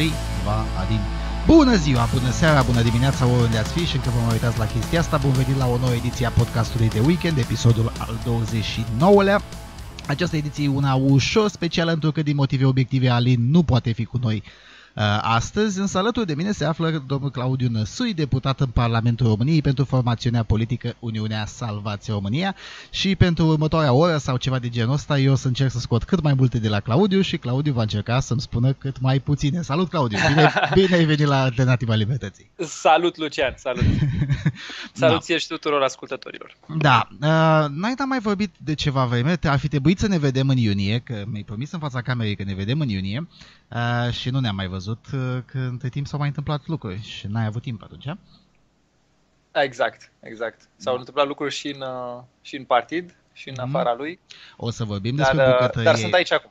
împotriva Adin. Bună ziua, bună seara, bună dimineața, oriunde ați fi și încă vă mai uitați la chestia asta. Bun venit la o nouă ediție a podcastului de weekend, episodul al 29-lea. Această ediție e una ușor specială, pentru că din motive obiective Alin nu poate fi cu noi Uh, astăzi, însă alături de mine se află domnul Claudiu Năsui, deputat în Parlamentul României pentru formațiunea politică Uniunea Salvație România și pentru următoarea oră sau ceva de genul ăsta eu o să încerc să scot cât mai multe de la Claudiu și Claudiu va încerca să-mi spună cât mai puține. Salut Claudiu! Bine, bine ai venit la Alternativa Libertății! Salut Lucian! Salut! Salut da. și tuturor ascultătorilor! Da, uh, n-ai mai vorbit de ceva vreme, ar fi trebuit să ne vedem în iunie, că mi-ai promis în fața camerei că ne vedem în iunie uh, și nu ne-am mai văzut văzut uh, că între timp s-au mai întâmplat lucruri și n-ai avut timp atunci, Exact, exact. S-au da. întâmplat lucruri și în, uh, și în partid și în mm. afara lui. O să vorbim despre dar, uh, bucătărie. Dar sunt aici acum.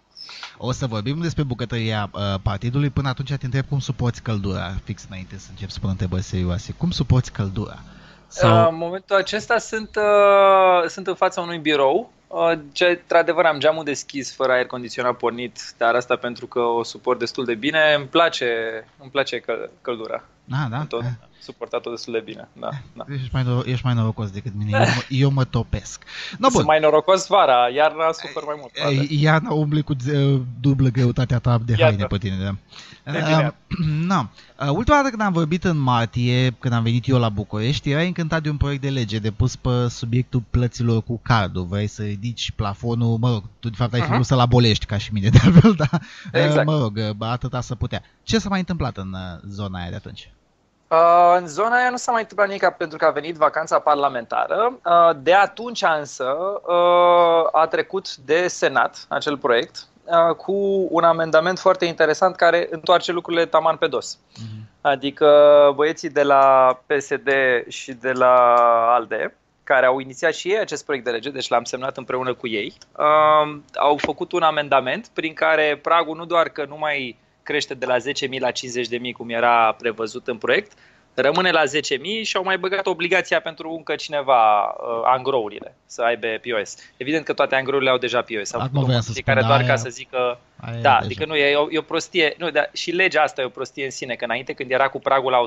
O să vorbim despre bucătăria uh, partidului. Până atunci te întreb cum suporți căldura, fix înainte să încep să pun întrebări serioase. Cum suporți căldura? Sau... Uh, în momentul acesta sunt, uh, sunt în fața unui birou Uh, ce, într-adevăr, am geamul deschis fără aer condiționat pornit, dar asta pentru că o suport destul de bine. Îmi place, îmi place căl- căldura. Ah, da? Tot, suportat-o destul de bine. Da, da. Ești, mai noroc, ești mai norocos decât mine. Eu, mă, eu mă topesc. No, Sunt mai norocos vara, iarna supăr mai mult. Poate. Iarna umbli cu uh, dublă greutatea ta de Iată. haine pe tine. Da. Uh, na. Uh, ultima dată când am vorbit în martie, când am venit eu la București, erai încântat de un proiect de lege depus pe subiectul plăților cu cardul. Vrei să ridici plafonul, mă rog, tu de fapt ai uh-huh. vrut să-l abolești ca și mine de altfel, dar exact. mă rog, atâta să putea. Ce s-a mai întâmplat în zona aia de atunci? Uh, în zona aia nu s-a mai întâmplat nimic pentru că a venit vacanța parlamentară. Uh, de atunci însă uh, a trecut de Senat acel proiect cu un amendament foarte interesant care întoarce lucrurile taman pe dos. Uh-huh. Adică băieții de la PSD și de la ALDE, care au inițiat și ei acest proiect de lege, deci l-am semnat împreună cu ei, au făcut un amendament prin care pragul nu doar că nu mai crește de la 10.000 la 50.000 cum era prevăzut în proiect, rămâne la 10.000 și au mai băgat obligația pentru încă cineva uh, angrourile să aibă POS. Evident că toate angrourile au deja POS. Au Acum fiecare doar aia, ca să zică aia da, adică nu, e o, e o prostie. Nu, dar și legea asta e o prostie în sine, că înainte când era cu pragul la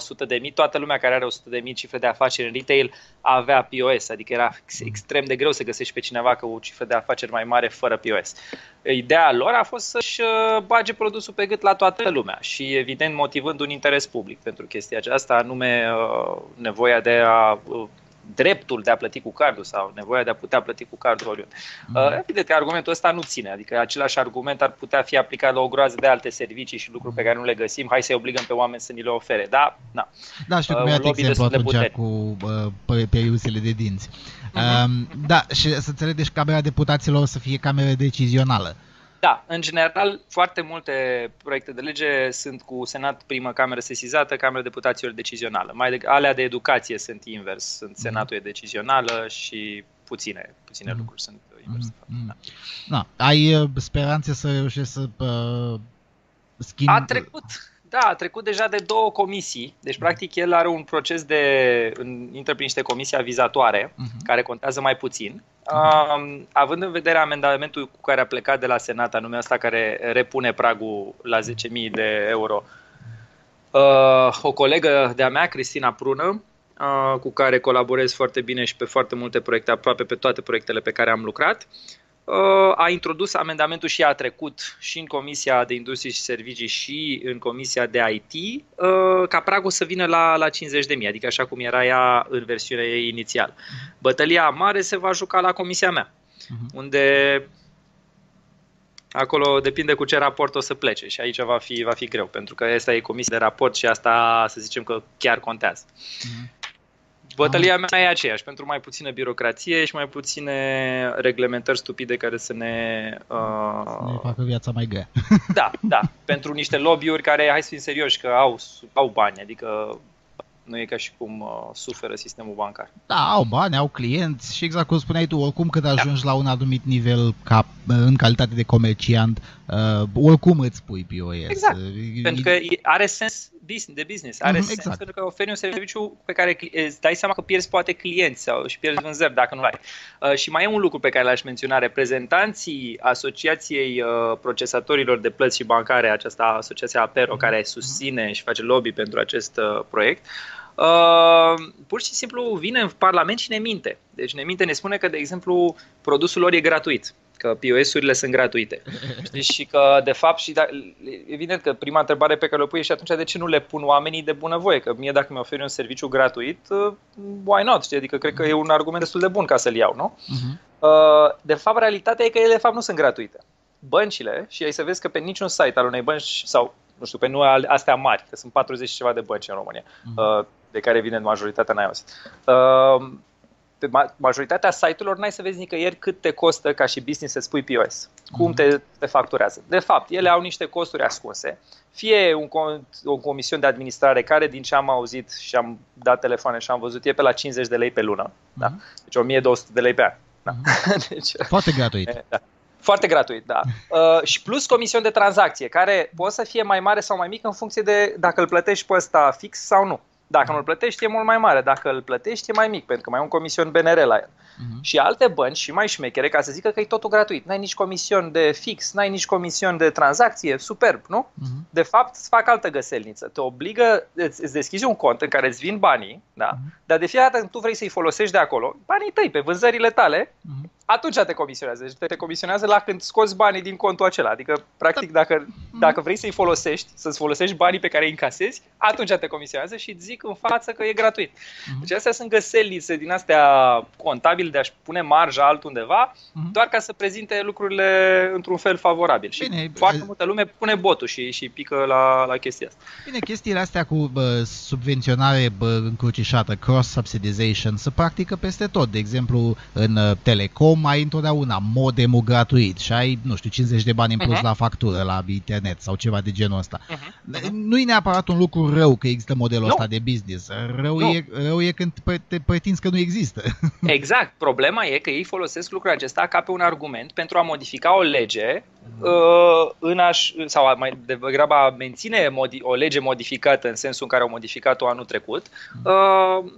100.000, toată lumea care are 100.000 cifre de afaceri în retail avea POS, adică era extrem de greu să găsești pe cineva cu o cifră de afaceri mai mare fără POS. Ideea lor a fost să-și uh, bage produsul pe gât la toată lumea și evident motivând un interes public pentru chestia aceasta, anume uh, nevoia de a uh, dreptul de a plăti cu cardul sau nevoia de a putea plăti cu cardul oriunde. Mm. Evident că argumentul ăsta nu ține, adică același argument ar putea fi aplicat la o groază de alte servicii și lucruri pe care nu le găsim, hai să-i obligăm pe oameni să ni le ofere. Da, na. Da, știu cum uh, e exemplu atunci cu uh, periusele de dinți. Uh-huh. Uh, da, și să înțeleg, deci Camera Deputaților o să fie cameră decizională. Da, în general, foarte multe proiecte de lege sunt cu Senat primă cameră sesizată, Camera Deputaților decizională. Mai de, alea de educație sunt invers, sunt mhm. Senatul mm. e decizională și puține, puține mm. lucruri sunt invers. Mm. Da. da. Ai uh, speranțe să reușești să uh, schimbi... A trecut, da, a trecut deja de două comisii. Deci, practic, el are un proces de. intră prin niște comisii avizatoare, uh-huh. care contează mai puțin. Uh, având în vedere amendamentul cu care a plecat de la Senat, anume asta care repune pragul la 10.000 de euro, uh, o colegă de-a mea, Cristina Prună, uh, cu care colaborez foarte bine și pe foarte multe proiecte, aproape pe toate proiectele pe care am lucrat, Uh, a introdus amendamentul și a trecut și în Comisia de Industrie și Servicii și în Comisia de IT uh, ca pragul să vină la, la 50.000, adică așa cum era ea în versiunea ei inițială. Bătălia mare se va juca la Comisia mea, uh-huh. unde acolo depinde cu ce raport o să plece și aici va fi, va fi greu, pentru că asta e comisia de raport și asta să zicem că chiar contează. Uh-huh. Bătălia mea e aceeași, pentru mai puțină birocrație și mai puține reglementări stupide care să ne... Uh... Să ne facă viața mai grea. Da, da. pentru niște lobby-uri care, hai să fim serioși, că au, au bani, adică nu e ca și cum uh, suferă sistemul bancar. Da, au bani, au clienți și exact cum spuneai tu, oricum când da. ajungi da. la un anumit nivel ca, în calitate de comerciant, uh, oricum îți pui POS. Exact, uh, pentru că are sens de business. Are mm-hmm, exact. pentru că oferi un serviciu pe care îți dai seama că pierzi poate clienți sau și pierzi vânzări dacă nu ai. Uh, și mai e un lucru pe care l-aș menționa. Reprezentanții Asociației uh, Procesatorilor de Plăți și Bancare, această asociație APERO, mm-hmm. care susține și face lobby pentru acest uh, proiect, Uh, pur și simplu vine în Parlament și ne minte. Deci ne minte, ne spune că, de exemplu, produsul lor e gratuit că POS-urile sunt gratuite. Știi? Și că, de fapt, și da, evident că prima întrebare pe care o pui e și atunci de ce nu le pun oamenii de bunăvoie? Că mie dacă mi oferi un serviciu gratuit, uh, why not? Știi? Adică cred că e un argument destul de bun ca să-l iau, nu? Uh-huh. De fapt, realitatea e că ele, de fapt, nu sunt gratuite. Băncile, și ai să vezi că pe niciun site al unei bănci, sau, nu știu, pe nu astea mari, că sunt 40 ceva de bănci în România, uh-huh. de care, evident, majoritatea n-ai auzit uh, pe majoritatea site-urilor n-ai să vezi nicăieri cât te costă ca și business să spui POS. Cum mhm. te, te facturează. De fapt, ele au niște costuri ascunse. Fie un, o comision de administrare care, din ce am auzit și am dat telefoane și am văzut, e pe la 50 de lei pe lună. Uh-huh. Da? Deci 1200 de lei pe an. Da. Uh-huh. deci, Foarte gratuit. Da. Foarte gratuit, da. Uh, și plus comision de tranzacție, care poate să fie mai mare sau mai mică în funcție de dacă îl plătești pe ăsta fix sau nu. Dacă nu îl plătești, e mult mai mare. Dacă îl plătești, e mai mic, pentru că mai ai un comision BNR la el. Uh-huh. Și alte bănci și mai șmechere ca să zică că e totul gratuit. N-ai nici comision de fix, n-ai nici comision de tranzacție, superb, nu? Uh-huh. De fapt, îți fac altă găselniță. Te obligă, îți, îți deschizi un cont în care îți vin banii, da? Uh-huh. dar de fiecare dată când tu vrei să-i folosești de acolo, banii tăi pe vânzările tale, uh-huh atunci te comisionează. Deci te comisionează la când scoți banii din contul acela. Adică, practic, da. dacă, dacă vrei să-i folosești, să-ți folosești banii pe care îi încasezi, atunci te comisionează și îți zic în față că e gratuit. Uh-huh. Deci astea sunt găselițe din astea contabile de a-și pune marja altundeva, uh-huh. doar ca să prezinte lucrurile într-un fel favorabil. Și Bine, foarte multă lume pune botul și, și pică la, la chestia asta. Bine, chestiile astea cu bă, subvenționare bă, încrucișată, cross-subsidization, se practică peste tot. De exemplu, în uh, telecom, Telecom ai întotdeauna modemul gratuit și ai, nu știu, 50 de bani în plus uh-huh. la factură, la internet sau ceva de genul ăsta. Uh-huh. Nu e neapărat un lucru rău că există modelul nu. ăsta de business. Rău, nu. e, rău e când te pretinzi că nu există. Exact. Problema e că ei folosesc lucrul acesta ca pe un argument pentru a modifica o lege uh, în aș, sau mai degrabă a menține modi, o lege modificată în sensul în care au modificat-o anul trecut, uh,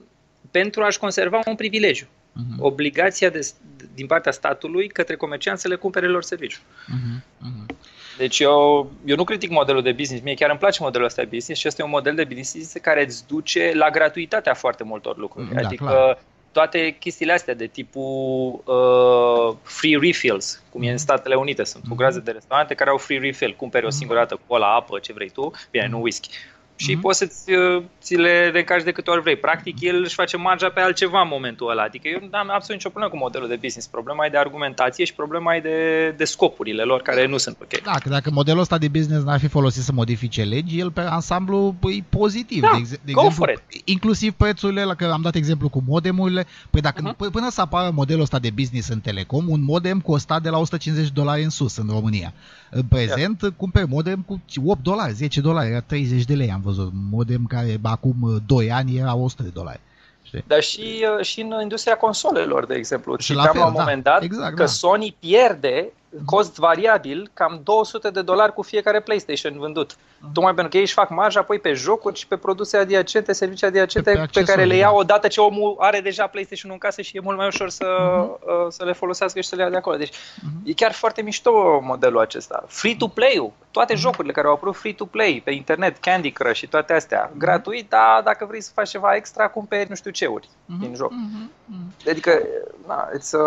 pentru a-și conserva un privilegiu. Uh-huh. Obligația de, din partea statului către comercianți să le cumpere lor serviciu. Uh-huh. Uh-huh. Deci eu, eu nu critic modelul de business, mie chiar îmi place modelul ăsta de business și este un model de business care îți duce la gratuitatea foarte multor lucruri. Da, adică clar. toate chestiile astea de tipul uh, free refills, cum e în Statele Unite, sunt uh-huh. o groază de restaurante care au free refill, cumperi o singură dată cola, apă, ce vrei tu, bine, uh-huh. nu whisky și mm-hmm. poți să uh, ți le recași de câte ori vrei. Practic, el își face marja pe altceva în momentul ăla. Adică eu nu am absolut nicio problemă cu modelul de business. Problema e de argumentație și problema e de, de scopurile lor care nu sunt ok. Da, că dacă modelul ăsta de business n-ar fi folosit să modifice legi, el pe ansamblu e pozitiv. Da, de, ex- de exemplu, inclusiv prețurile, la că am dat exemplu cu modemurile, păi dacă uh-huh. până să apară modelul ăsta de business în telecom, un modem costa de la 150 dolari în sus în România. În prezent, yeah. cumperi modem cu 8 dolari, 10 dolari, era 30 de lei am văzut. Modem care acum 2 ani era 100 de dolari. Știi? Dar și, uh, și în industria consolelor, de exemplu. Și la, fel, la un da, moment dat exact, că da. Sony pierde cost variabil cam 200 de dolari cu fiecare PlayStation vândut. Uh-huh. Tocmai pentru că ei își fac marja apoi pe jocuri și pe produse adiacente, servicii adiacente pe, pe care le iau da. odată ce omul are deja PlayStation în casă și e mult mai ușor să, uh-huh. să le folosească și să le ia de acolo. Deci uh-huh. e chiar foarte mișto modelul acesta. Free-to-play-ul, toate uh-huh. jocurile care au apărut free-to-play pe internet, Candy Crush și toate astea, uh-huh. gratuit, dar dacă vrei să faci ceva extra, cumperi nu știu ce uri uh-huh. din joc. Uh-huh. Adică, na, it's a...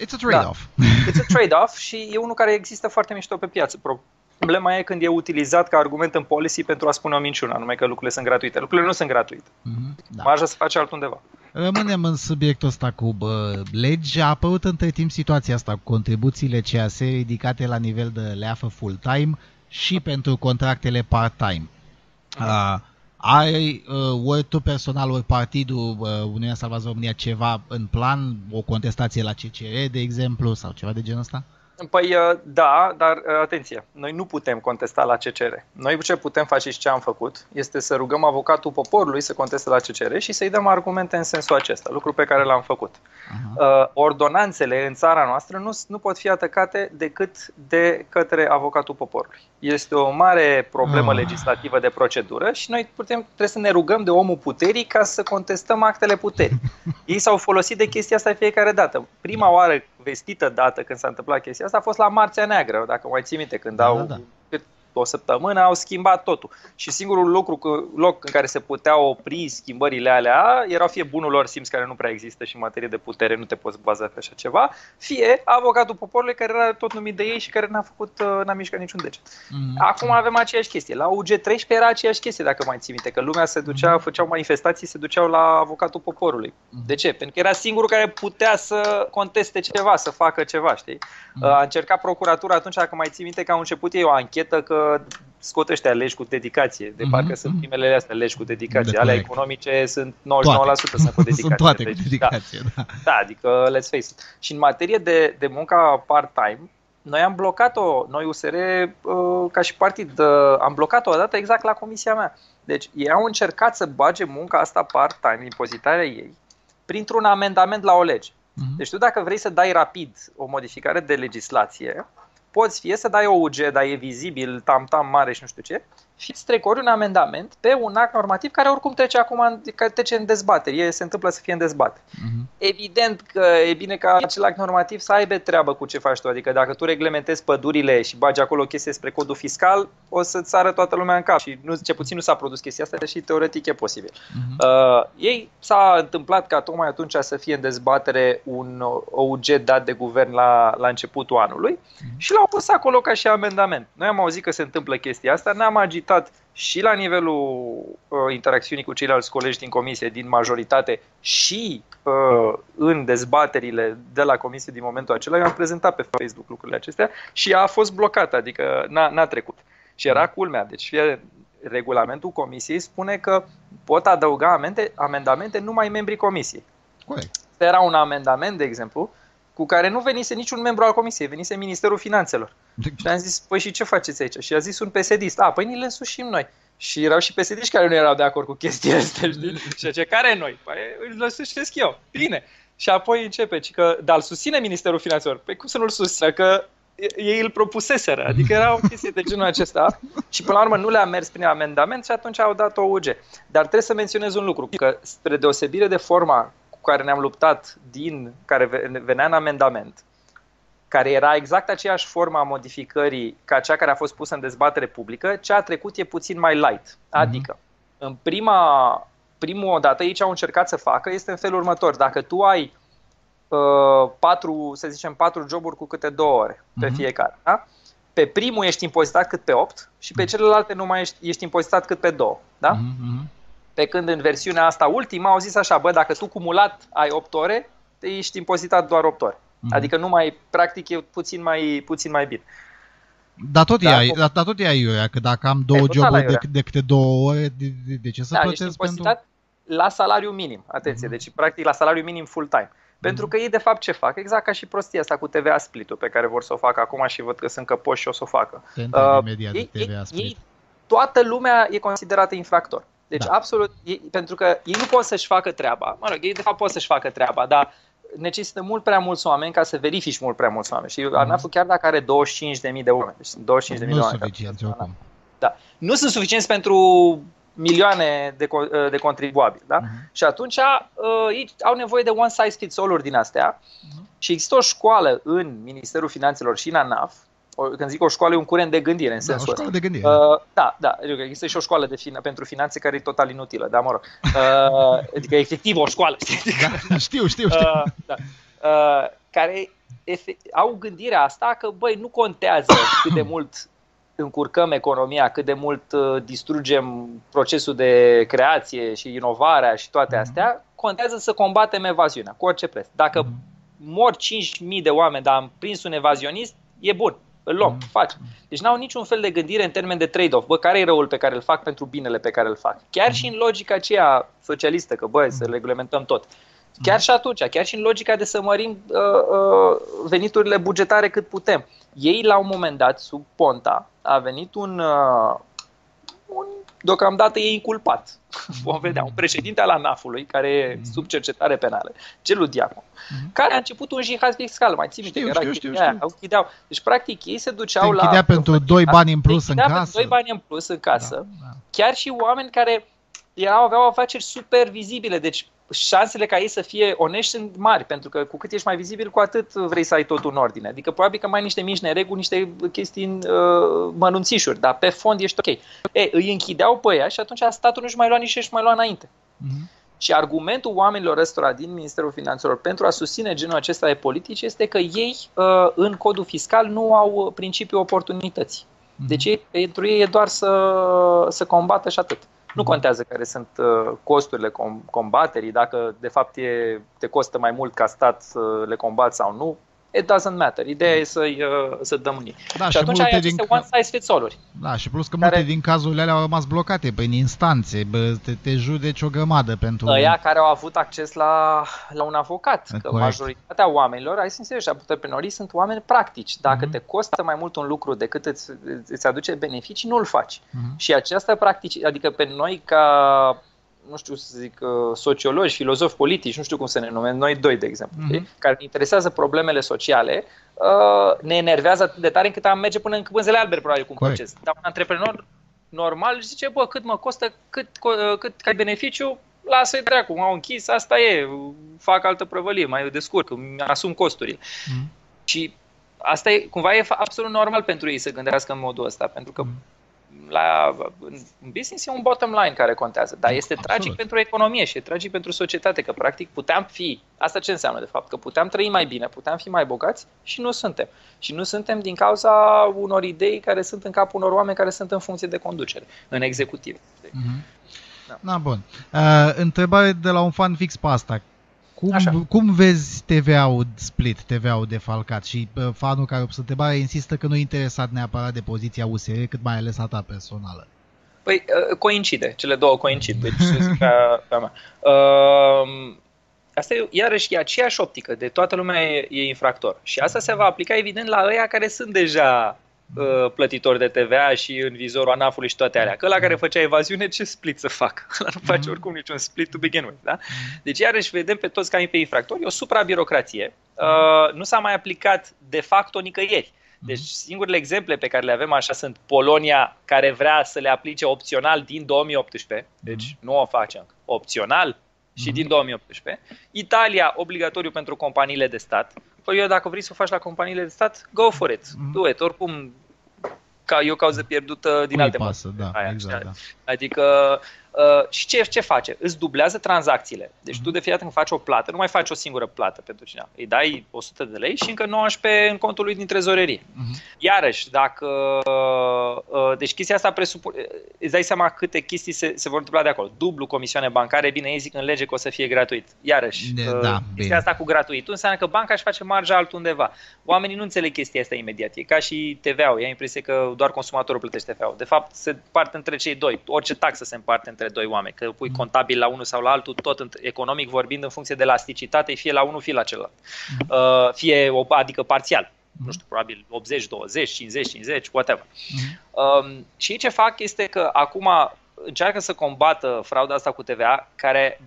It's a trade-off. Da. It's a trade-off și e unul care există foarte mișto pe piață. Problema e când e utilizat ca argument în policy pentru a spune o minciună, anume că lucrurile sunt gratuite. Lucrurile nu sunt gratuite. Mm-hmm, da. Marja se face altundeva. Rămânem în subiectul ăsta cu bă, legi. A apărut între timp situația asta cu contribuțiile CAS ridicate la nivel de leafă full-time și pentru contractele part-time. Uh, ai uh, ori tu personal, ori partidul uh, Uniunea Salvați România ceva în plan, o contestație la CCR, de exemplu, sau ceva de genul ăsta? Păi da, dar atenție, noi nu putem contesta la CCR. Noi ce putem face și ce am făcut este să rugăm avocatul poporului să conteste la CCR și să-i dăm argumente în sensul acesta, lucru pe care l-am făcut. Uh-huh. Ordonanțele în țara noastră nu, nu pot fi atacate decât de către avocatul poporului. Este o mare problemă uh. legislativă de procedură și noi putem, trebuie să ne rugăm de omul puterii ca să contestăm actele puterii. Ei s-au folosit de chestia asta fiecare dată. Prima oară vestită dată când s-a întâmplat chestia asta a fost la Marțea Neagră, dacă mai ții minte, când da, au da, da o săptămână au schimbat totul. Și singurul lucru, loc în care se puteau opri schimbările alea era fie bunul lor simț care nu prea există și în materie de putere nu te poți baza pe așa ceva, fie avocatul poporului care era tot numit de ei și care n-a făcut, uh, n-a mișcat niciun deget. Mm-hmm. Acum avem aceeași chestie. La UG13 era aceeași chestie, dacă mai ții minte, că lumea se ducea, mm-hmm. făceau manifestații, se duceau la avocatul poporului. Mm-hmm. De ce? Pentru că era singurul care putea să conteste ceva, să facă ceva, știi? Mm-hmm. A încercat procuratura atunci, dacă mai ții minte, că au început ei o anchetă că scot ăștia legi cu dedicație. De mm-hmm. parcă sunt mhm. primele astea legi cu dedicație. De Alea economice sunt 99% toate. sunt cu dedicație. sunt toate deci, cu dedicație, da. da. da. adică let's face it. Și în materie de, de munca part-time, noi am blocat-o, noi USR, uh, ca și partid, uh, am blocat-o odată exact la comisia mea. Deci ei au încercat să bage munca asta part-time, impozitarea ei, printr-un amendament la o lege. Mm-hmm. Deci tu dacă vrei să dai rapid o modificare de legislație, poți fie să dai o UG, dar e vizibil, tam-tam mare și nu știu ce, fie să trecori un amendament pe un act normativ care oricum trece acum în, care trece în dezbatere, e, se întâmplă să fie în dezbatere. Uh-huh. Evident că e bine ca acel act normativ să aibă treabă cu ce faci tu, adică dacă tu reglementezi pădurile și bagi acolo chestii spre codul fiscal, o să-ți sară toată lumea în cap și nu, ce puțin nu s-a produs chestia asta, deși teoretic e posibil. Uh-huh. Uh, ei s-a întâmplat ca tocmai atunci să fie în dezbatere un OUG dat de guvern la, la începutul anului uh-huh. și l-au pus acolo ca și amendament. Noi am auzit că se întâmplă chestia asta, ne-am agitat și la nivelul uh, interacțiunii cu ceilalți colegi din comisie, din majoritate și uh, în dezbaterile de la comisie din momentul acela, eu am prezentat pe Facebook lucrurile acestea și a fost blocat, adică n-a, n-a trecut. Și era culmea, deci fie regulamentul comisiei spune că pot adăuga amende, amendamente numai membrii comisiei. Corect. Era un amendament, de exemplu, cu care nu venise niciun membru al comisiei, venise Ministerul Finanțelor. Și am zis, păi și ce faceți aici? Și a zis un psd a, păi ni le însușim noi. Și erau și psd care nu erau de acord cu chestia asta, știi? Și ce care noi? Păi îl însușesc eu. Bine. Și apoi începe, ci că, dar îl susține Ministerul Finanțelor. Păi cum să nu-l susțină? Că ei îl propuseseră, adică era o chestie de genul acesta și până la urmă nu le-a mers prin amendament și atunci au dat o UG. Dar trebuie să menționez un lucru, că spre deosebire de forma cu care ne-am luptat din care venea în amendament, care era exact aceeași formă a modificării ca cea care a fost pusă în dezbatere publică, cea a trecut e puțin mai light. Mhm. Adică, mm-hmm. în prima, primul dată, ei ce au încercat să facă este în felul următor. Dacă tu ai uh, patru, să zicem, patru joburi cu câte două ore mm-hmm. pe mhm. fiecare, da? pe primul ești impozitat cât pe 8 și pe mhm. celelalte nu mai ești, ești impozitat cât pe 2. Da? Mm-hmm. Pe când în versiunea asta ultima au zis așa, bă, dacă tu cumulat ai 8 ore, ești impozitat doar 8 ore. Mm-hmm. Adică nu mai, practic, e puțin mai, puțin mai bine. Dar tot, da, e, dar, dar tot e aiurea, că dacă am două joburi de, de câte două ore, de, de, de ce să da, plătesc pentru... la salariu minim, atenție, mm-hmm. deci practic la salariu minim full-time. Mm-hmm. Pentru că ei de fapt ce fac? Exact ca și prostia asta cu TVA split pe care vor să o facă acum și văd că sunt căpoși și o să o facă. Uh, imediat ei, de TVA split. Ei, toată lumea e considerată infractor. Deci da. absolut, ei, pentru că ei nu pot să-și facă treaba, mă rog, ei de fapt pot să-și facă treaba, dar necesită mult prea mulți oameni ca să verifici mult prea mulți oameni. Și mm. ANAF chiar dacă are 25.000 de oameni, deci 25.000 de oameni. Nu sunt suficienți oricum. Da. Nu sunt suficienți pentru milioane de, de contribuabili. Da? Uh-huh. Și atunci uh, ei au nevoie de one size fits all-uri din astea uh-huh. și există o școală în Ministerul Finanțelor și în ANAF când zic o școală, e un curent de gândire în da, sensul o școală de gândire. Uh, da, da, adică există și o școală de fin- pentru finanțe care e total inutilă, dar mă rog. Uh, adică efectiv o școală, știi? Da, știu, știu, știu. Uh, da. uh, care efect, au gândirea asta că, băi, nu contează cât de mult încurcăm economia, cât de mult uh, distrugem procesul de creație și inovarea și toate mhm. astea, contează să combatem evaziunea, cu orice preț. Dacă mhm. mor 5.000 de oameni, dar am prins un evazionist, e bun îl luăm, mm. faci. Deci n-au niciun fel de gândire în termen de trade-off. Bă, care e răul pe care îl fac pentru binele pe care îl fac? Chiar și în logica aceea socialistă, că bă, să reglementăm tot. Chiar și atunci, chiar și în logica de să mărim uh, uh, veniturile bugetare cât putem. Ei, la un moment dat, sub Ponta, a venit un, uh, un deocamdată e inculpat. Vom vedea, un președinte al ANAF-ului, care e mhm. sub cercetare penală, Gelu Diacon, mm-hmm. care a început un jihad fiscal, mai țin minte, era știu, știu, știu. Închideau. Deci, practic, ei se duceau se la... pentru doi bani în plus în casă. doi bani în plus în casă. Da, da. Chiar și oameni care erau, aveau afaceri super vizibile, deci șansele ca ei să fie onești sunt mari, pentru că cu cât ești mai vizibil, cu atât vrei să ai totul în ordine. Adică probabil că mai ai niște mici nereguli, niște chestii uh, mănunțișuri, dar pe fond ești ok. E, îi închideau pe ea și atunci statul nu-și mai lua nici și mai lua înainte. Mm-hmm. Și argumentul oamenilor ăstora din Ministerul Finanțelor pentru a susține genul acesta de politici este că ei, uh, în codul fiscal, nu au principiul oportunității. Mm-hmm. Deci pentru ei e doar să, să combată și atât. Nu contează care sunt uh, costurile combaterii, dacă de fapt e, te costă mai mult ca stat să le combați sau nu it doesn't matter. Ideea e să, uh, să dăm unii. Da, și, și atunci ai aceste din... one size fits all-uri. Da, și plus că care... multe din cazurile alea au rămas blocate prin instanțe, bă, te, te judeci o grămadă pentru... Aia care au avut acces la, la un avocat, Corect. că majoritatea oamenilor, ai sincer, și antreprenorii sunt oameni practici. Dacă mm-hmm. te costă mai mult un lucru decât îți, îți aduce beneficii, nu-l faci. Mm-hmm. Și această practici, adică pe noi ca nu știu să zic, uh, sociologi, filozofi politici, nu știu cum să ne numim, noi doi, de exemplu, mm-hmm. care ne interesează problemele sociale, uh, ne enervează atât de tare încât am merge până în pânzele albe, probabil, cu un Corect. proces. Dar un antreprenor normal își zice, bă, cât mă costă, cât, uh, cât ca beneficiu, lasă-i dracu, m-au închis, asta e, fac altă prăvălie, mai descurc, îmi asum costurile. Mm. Și asta e, cumva e absolut normal pentru ei să gândească în modul ăsta, pentru că mm la, în business e un bottom line care contează, dar este Absolut. tragic pentru economie și e tragic pentru societate, că practic puteam fi, asta ce înseamnă de fapt, că puteam trăi mai bine, puteam fi mai bogați și nu suntem. Și nu suntem din cauza unor idei care sunt în capul unor oameni care sunt în funcție de conducere, în executiv. Mm-hmm. Da. Na, bun. Uh, întrebare de la un fan fix pe asta. Cum, cum vezi TVA-ul split, TVA-ul defalcat și uh, fanul care se întrebare insistă că nu e interesat neapărat de poziția USR, cât mai ales a ta personală? Păi, uh, coincide, cele două coincid, deci să zic ca, ca mea. Uh, asta e, iarăși, e aceeași optică, de toată lumea e, e infractor. Și asta se va aplica, evident, la ăia care sunt deja Uh, plătitori de TVA și în vizorul ANAF-ului și toate alea. Că la care făcea evaziune, ce split să fac? Ăla nu face mhm. oricum niciun split to begin with. Da? Mhm. Deci iarăși vedem pe toți ca pe infractori, o suprabirocrație. Uh, nu s-a mai aplicat de facto nicăieri. Deci singurele exemple pe care le avem așa sunt Polonia care vrea să le aplice opțional din 2018, deci nu o facem, opțional și din 2018. Italia obligatoriu pentru companiile de stat. Păi eu dacă vrei să o faci la companiile de stat, go for it, mm-hmm. do it. Oricum, ca e o cauză pierdută din Cui alte pasă, da, aia, exact, da. Adică Uh, și ce, ce face? Îți dublează tranzacțiile. Deci tu de fiecare când faci o plată, nu mai faci o singură plată pentru cineva. Îi dai 100 de lei și încă 19 în contul lui din trezorerie. Uh-huh. Iarăși, dacă... Uh, deci chestia asta presupune... Îți dai seama câte chestii se, se vor întâmpla de acolo. Dublu comisioane bancare, bine, ei zic în lege că o să fie gratuit. Iarăși, de, uh, da, chestia bine. asta cu gratuit înseamnă că banca își face marja altundeva. Oamenii nu înțeleg chestia asta imediat. E ca și TVA-ul. Ia impresie că doar consumatorul plătește TVA-ul. De fapt, se parte între cei doi. Orice taxă se împarte între doi oameni, că pui contabil la unul sau la altul, tot economic vorbind în funcție de elasticitate, fie la unul, fie la celălalt. Mhm. Uh, fie, adică parțial. Nu mhm. știu, probabil 80, 20, 50, 50, whatever. Uh, și ce fac este că acum încearcă să combată frauda asta cu TVA, care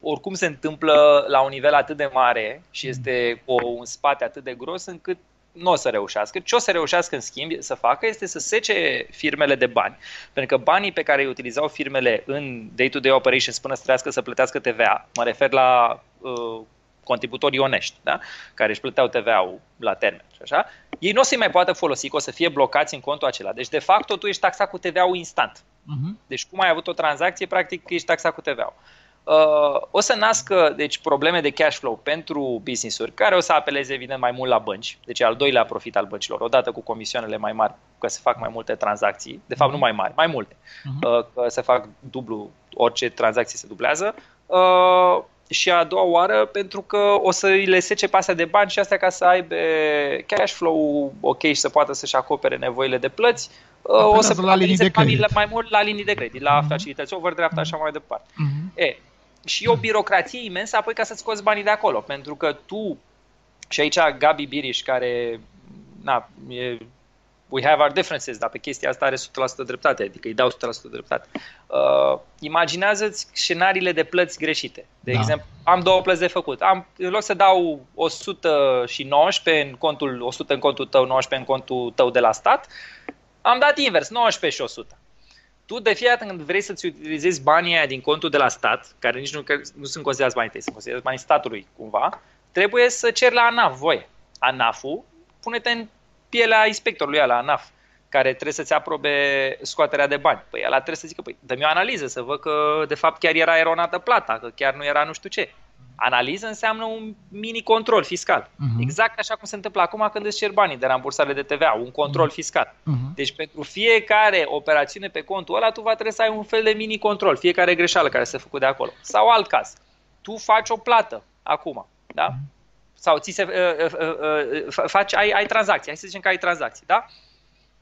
oricum se întâmplă la un nivel atât de mare și este cu un spate atât de gros încât nu o să reușească. Ce o să reușească în schimb să facă este să sece firmele de bani. Pentru că banii pe care îi utilizau firmele în day-to-day operations până să trească să plătească TVA, mă refer la uh, contributorii onești, da? care își plăteau TVA-ul la termen și așa, ei nu o să-i mai poată folosi, că o să fie blocați în contul acela. Deci, de fapt, tu ești taxat cu TVA-ul instant. Uh-huh. Deci, cum ai avut o tranzacție, practic, ești taxat cu TVA-ul. Uh, o să nască deci, probleme de cash flow pentru business-uri care o să apeleze evident mai mult la bănci, deci al doilea profit al băncilor, odată cu comisioanele mai mari, că se fac mai multe tranzacții, de fapt nu mai mari, mai multe, uh-huh. că se fac dublu, orice tranzacție se dublează, uh, și a doua oară pentru că o să îi le sece pe astea de bani și astea ca să aibă cash flow ok și să poată să-și acopere nevoile de plăți, uh, o să la linii de credit. mai mult la linii de credit, la uh-huh. facilități overdraft, așa mai departe. Uh-huh. E, și o birocrație imensă apoi ca să scoți banii de acolo. Pentru că tu, și aici Gabi Biriș, care na, e we have our differences, dar pe chestia asta are 100% dreptate, adică îi dau 100% dreptate. Uh, imaginează-ți scenariile de plăți greșite. De da. exemplu, am două plăți de făcut. Am, în loc să dau 119 în contul, 100 în contul tău, 19 în contul tău de la stat, am dat invers, 19 și 100. Tu de fiecare când vrei să-ți utilizezi banii aia din contul de la stat, care nici nu, că nu sunt considerați banii tăi, sunt considerați banii statului cumva, trebuie să ceri la ANAF voie. ANAF-ul pune-te în pielea inspectorului la ANAF, care trebuie să-ți aprobe scoaterea de bani. Păi ăla trebuie să zică, păi dă-mi o analiză să văd că de fapt chiar era eronată plata, că chiar nu era nu știu ce. Analiză înseamnă un mini-control fiscal. Uh-huh. Exact așa cum se întâmplă acum când îți cer banii de rambursare de TVA, un control uh-huh. fiscal. Uh-huh. Deci pentru fiecare operațiune pe contul ăla, tu va trebui să ai un fel de mini-control, fiecare greșeală care se făcut de acolo. Sau alt caz, tu faci o plată acum, da? Uh-huh sau ți se, uh, uh, uh, faci, ai, ai tranzacții, hai să zicem că ai tranzacții, da?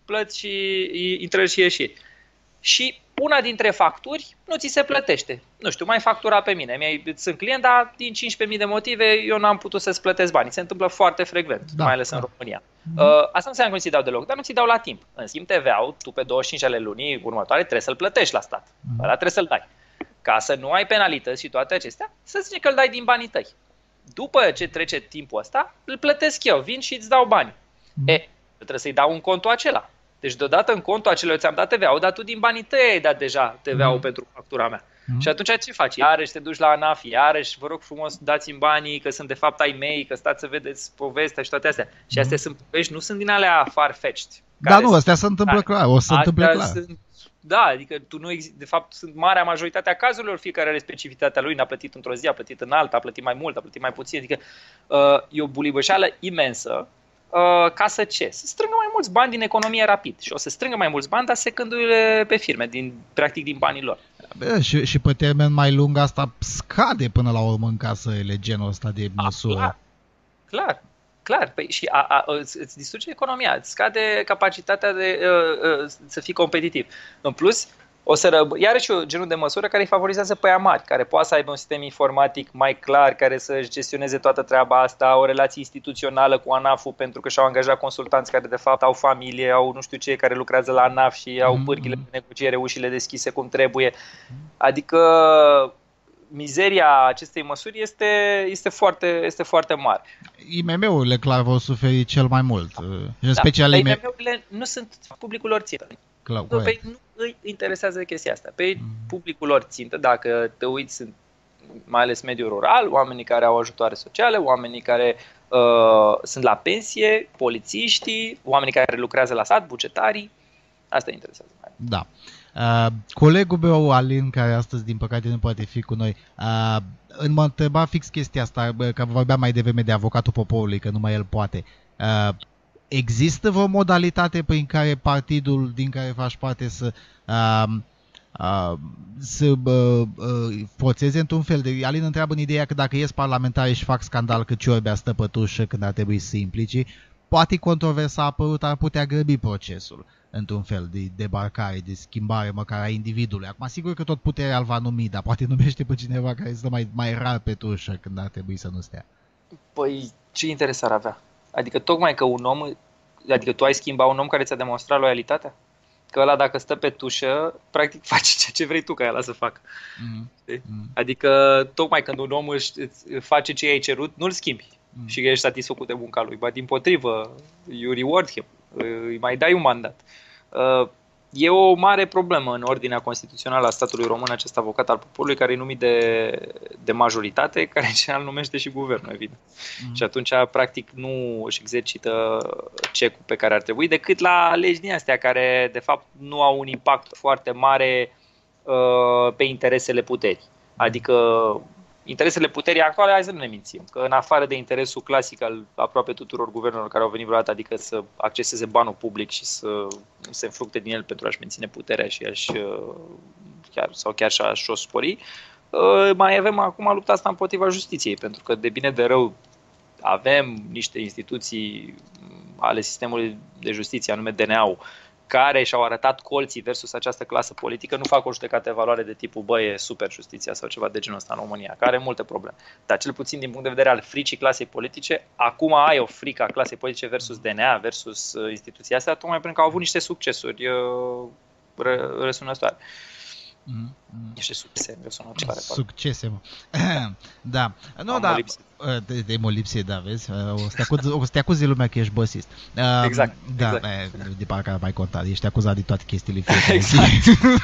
Plăți și intrări și ieșiri. Și una dintre facturi nu ți se plătește. Nu știu, mai factura pe mine. Mi-ai, sunt client, dar din 15.000 de motive eu n-am putut să-ți plătesc banii. Se întâmplă foarte frecvent, da, mai ales da. în România. Mm-hmm. Uh, asta nu înseamnă că nu ți dau deloc, dar nu ți dau la timp. În schimb, TVA-ul, tu pe 25 ale lunii următoare trebuie să-l plătești la stat. Mm-hmm. Ăla trebuie să-l dai. Ca să nu ai penalități și toate acestea, să zici că îl dai din banii tăi după ce trece timpul ăsta, îl plătesc eu, vin și îți dau bani. Mm. E, trebuie să-i dau un contul acela. Deci deodată în contul acela eu ți-am dat TVA-ul, dar tu din banii tăi ai dat deja TVA-ul mm. pentru factura mea. Mm. Și atunci ce faci? Iarăși te duci la ANAF, iarăși vă rog frumos dați-mi banii, că sunt de fapt ai mei, că stați să vedeți povestea și toate astea. Și astea mm. sunt povești, nu sunt din alea far-fetched. Da, nu, astea se întâmplă clar, o să se întâmple clar. Sunt da, adică tu nu exist, de fapt sunt marea majoritatea cazurilor, fiecare are specificitatea lui, n-a plătit într-o zi, a plătit în alta, a plătit mai mult, a plătit mai puțin, adică uh, e o bulibășeală imensă uh, ca să ce? Să strângă mai mulți bani din economie rapid și o să strângă mai mulți bani, dar secându-le pe firme, din, practic din banii lor. Bă, și, și pe termen mai lung asta scade până la urmă în casele genul ăsta de măsură. clar, clar. Clar, păi și a, a, îți, îți distruge economia, îți scade capacitatea de uh, uh, să fii competitiv. În plus, o să răb- iarăși o genul de măsură care îi favorizează pe mari, care poate să aibă un sistem informatic mai clar, care să-și gestioneze toată treaba asta, o relație instituțională cu ANAF-ul, pentru că și-au angajat consultanți care de fapt au familie, au nu știu ce, care lucrează la ANAF și au mm-hmm. pârghile de negociere, ușile deschise cum trebuie. Adică mizeria acestei măsuri este, este, foarte, este foarte mare. IMM-urile clar vor suferi cel mai mult. În da, special IMM... IMM-urile nu sunt publicul lor țintă. Clar, nu, pe nu îi interesează chestia asta. Pe mm. publicul lor țintă, dacă te uiți, sunt mai ales mediul rural, oamenii care au ajutoare sociale, oamenii care uh, sunt la pensie, polițiștii, oamenii care lucrează la sat, bugetarii. Asta îi interesează mai mult. Da. Uh, colegul meu, Alin, care astăzi din păcate nu poate fi cu noi, uh, îmi mă întreba fix chestia asta, că vorbeam mai devreme de avocatul poporului, că numai el poate. Uh, există vreo modalitate prin care partidul din care faci parte să uh, uh, să uh, uh, forțeze într-un fel de... Alin întreabă în ideea că dacă ies parlamentari și fac scandal că Ciorbea stă pătușă când ar trebui să se implice, poate controversa apărut ar putea grăbi procesul într-un fel de debarcare, de schimbare măcar a individului. Acum, sigur că tot puterea îl va numi, dar poate numește pe cineva care stă mai, mai rar pe tușă când ar trebui să nu stea. Păi, ce interes ar avea? Adică tocmai că un om, adică tu ai schimba un om care ți-a demonstrat loialitatea? Că ăla dacă stă pe tușă, practic face ceea ce vrei tu ca el să facă. Mm-hmm. Adică tocmai când un om își face ce ai cerut, nu-l schimbi. Mm-hmm. Și ești satisfăcut de munca lui. Ba din potrivă, you reward him îi mai dai un mandat. Uh, e o mare problemă în ordinea constituțională a statului român acest avocat al poporului care e numit de, de majoritate, care în general numește și guvernul, evident. Mm-hmm. Și atunci, practic, nu își exercită cecul pe care ar trebui, decât la legi din astea care, de fapt, nu au un impact foarte mare uh, pe interesele puterii. Adică interesele puterii actuale, hai să nu ne mințim, că în afară de interesul clasic al aproape tuturor guvernelor care au venit vreodată, adică să acceseze banul public și să se înfructe din el pentru a-și menține puterea și a-și, uh, chiar, sau chiar și a-și o spori, uh, mai avem acum lupta asta împotriva justiției, pentru că de bine de rău avem niște instituții ale sistemului de justiție, anume DNA-ul, care și-au arătat colții versus această clasă politică nu fac o judecată de valoare de tipul bă, e super justiția sau ceva de genul ăsta în România, care are multe probleme. Dar cel puțin din punct de vedere al fricii clasei politice, acum ai o frică a clasei politice versus DNA, versus uh, instituția asta, tocmai pentru că au avut niște succesuri uh, răsunătoare. Mm-hmm. Niște succese răsunătoare. Succese, mă. da. Nu, Am da. Lipsit. De, de molipsie, da, vezi? O să, te acuzi, o să te acuzi lumea că ești băsist. Exact. Da, exact. de parcă mai contat. Ești acuzat de toate chestiile exact.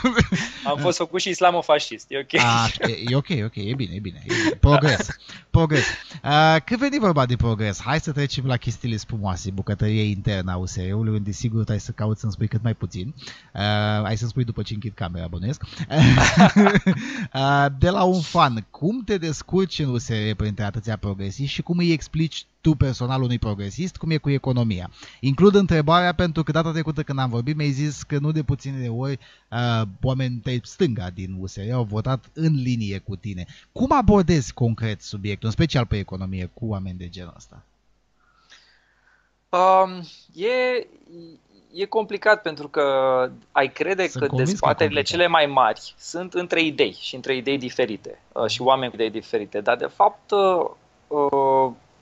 Am fost făcut și islamofascist. E ok. A, e ok, ok. E bine, e bine. E bine. Progres. Progres. Uh, când veni vorba de progres, hai să trecem la chestiile spumoase, bucătărie internă a USR-ului, unde sigur ai să cauți să-mi spui cât mai puțin. Uh, ai să spui după ce închid camera, bănuiesc. uh, de la un fan, cum te descurci în USR printre atâția progresist și cum îi explici tu personal unui progresist cum e cu economia. Includ întrebarea pentru că data trecută când am vorbit mi-ai zis că nu de puține ori uh, oameni pe stânga din USR au votat în linie cu tine. Cum abordezi concret subiectul, în special pe economie, cu oameni de genul ăsta? Um, e, e complicat pentru că ai crede sunt că dezbaterile cele mai mari sunt între idei și între idei diferite uh, și oameni cu idei diferite, dar de fapt uh, uh,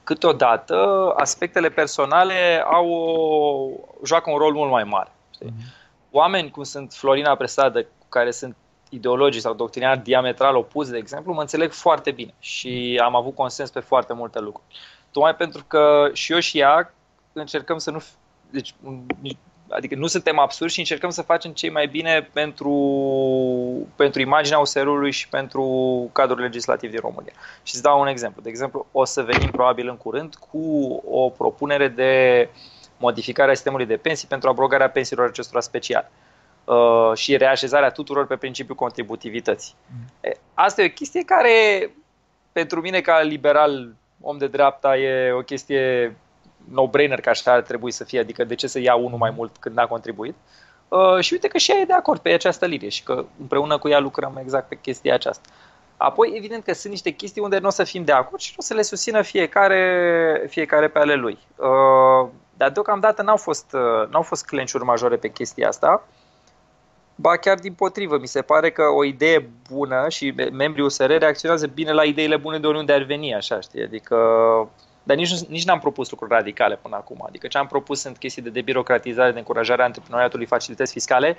câteodată aspectele personale au o, joacă un rol mult mai mare. Știi? Mm-hmm. Oameni cum sunt Florina Presadă, care sunt ideologii sau doctrinari diametral opus, de exemplu, mă înțeleg foarte bine și am avut consens pe foarte multe lucruri. Tocmai pentru că și eu și ea încercăm să nu... Deci, adică nu suntem absurdi și încercăm să facem cei mai bine pentru, pentru imaginea USR-ului și pentru cadrul legislativ din România. Și îți dau un exemplu. De exemplu, o să venim probabil în curând cu o propunere de modificare a sistemului de pensii pentru abrogarea pensiilor acestora speciale uh, și reașezarea tuturor pe principiul contributivității. Mm. Asta e o chestie care, pentru mine ca liberal, om de dreapta, e o chestie no-brainer că așa ar trebui să fie, adică de ce să ia unul mai mult când n-a contribuit. Uh, și uite că și ea e de acord pe această linie și că împreună cu ea lucrăm exact pe chestia aceasta. Apoi, evident că sunt niște chestii unde nu o să fim de acord și nu o să le susțină fiecare, fiecare pe ale lui. Uh, dar deocamdată n-au fost, uh, n-au fost clenciuri majore pe chestia asta. Ba chiar din potrivă, mi se pare că o idee bună și membrii USR reacționează bine la ideile bune de oriunde ar veni, așa știi, adică dar nici, nici n-am propus lucruri radicale până acum. Adică ce am propus sunt chestii de debirocratizare, de încurajare a antreprenoriatului, facilități fiscale,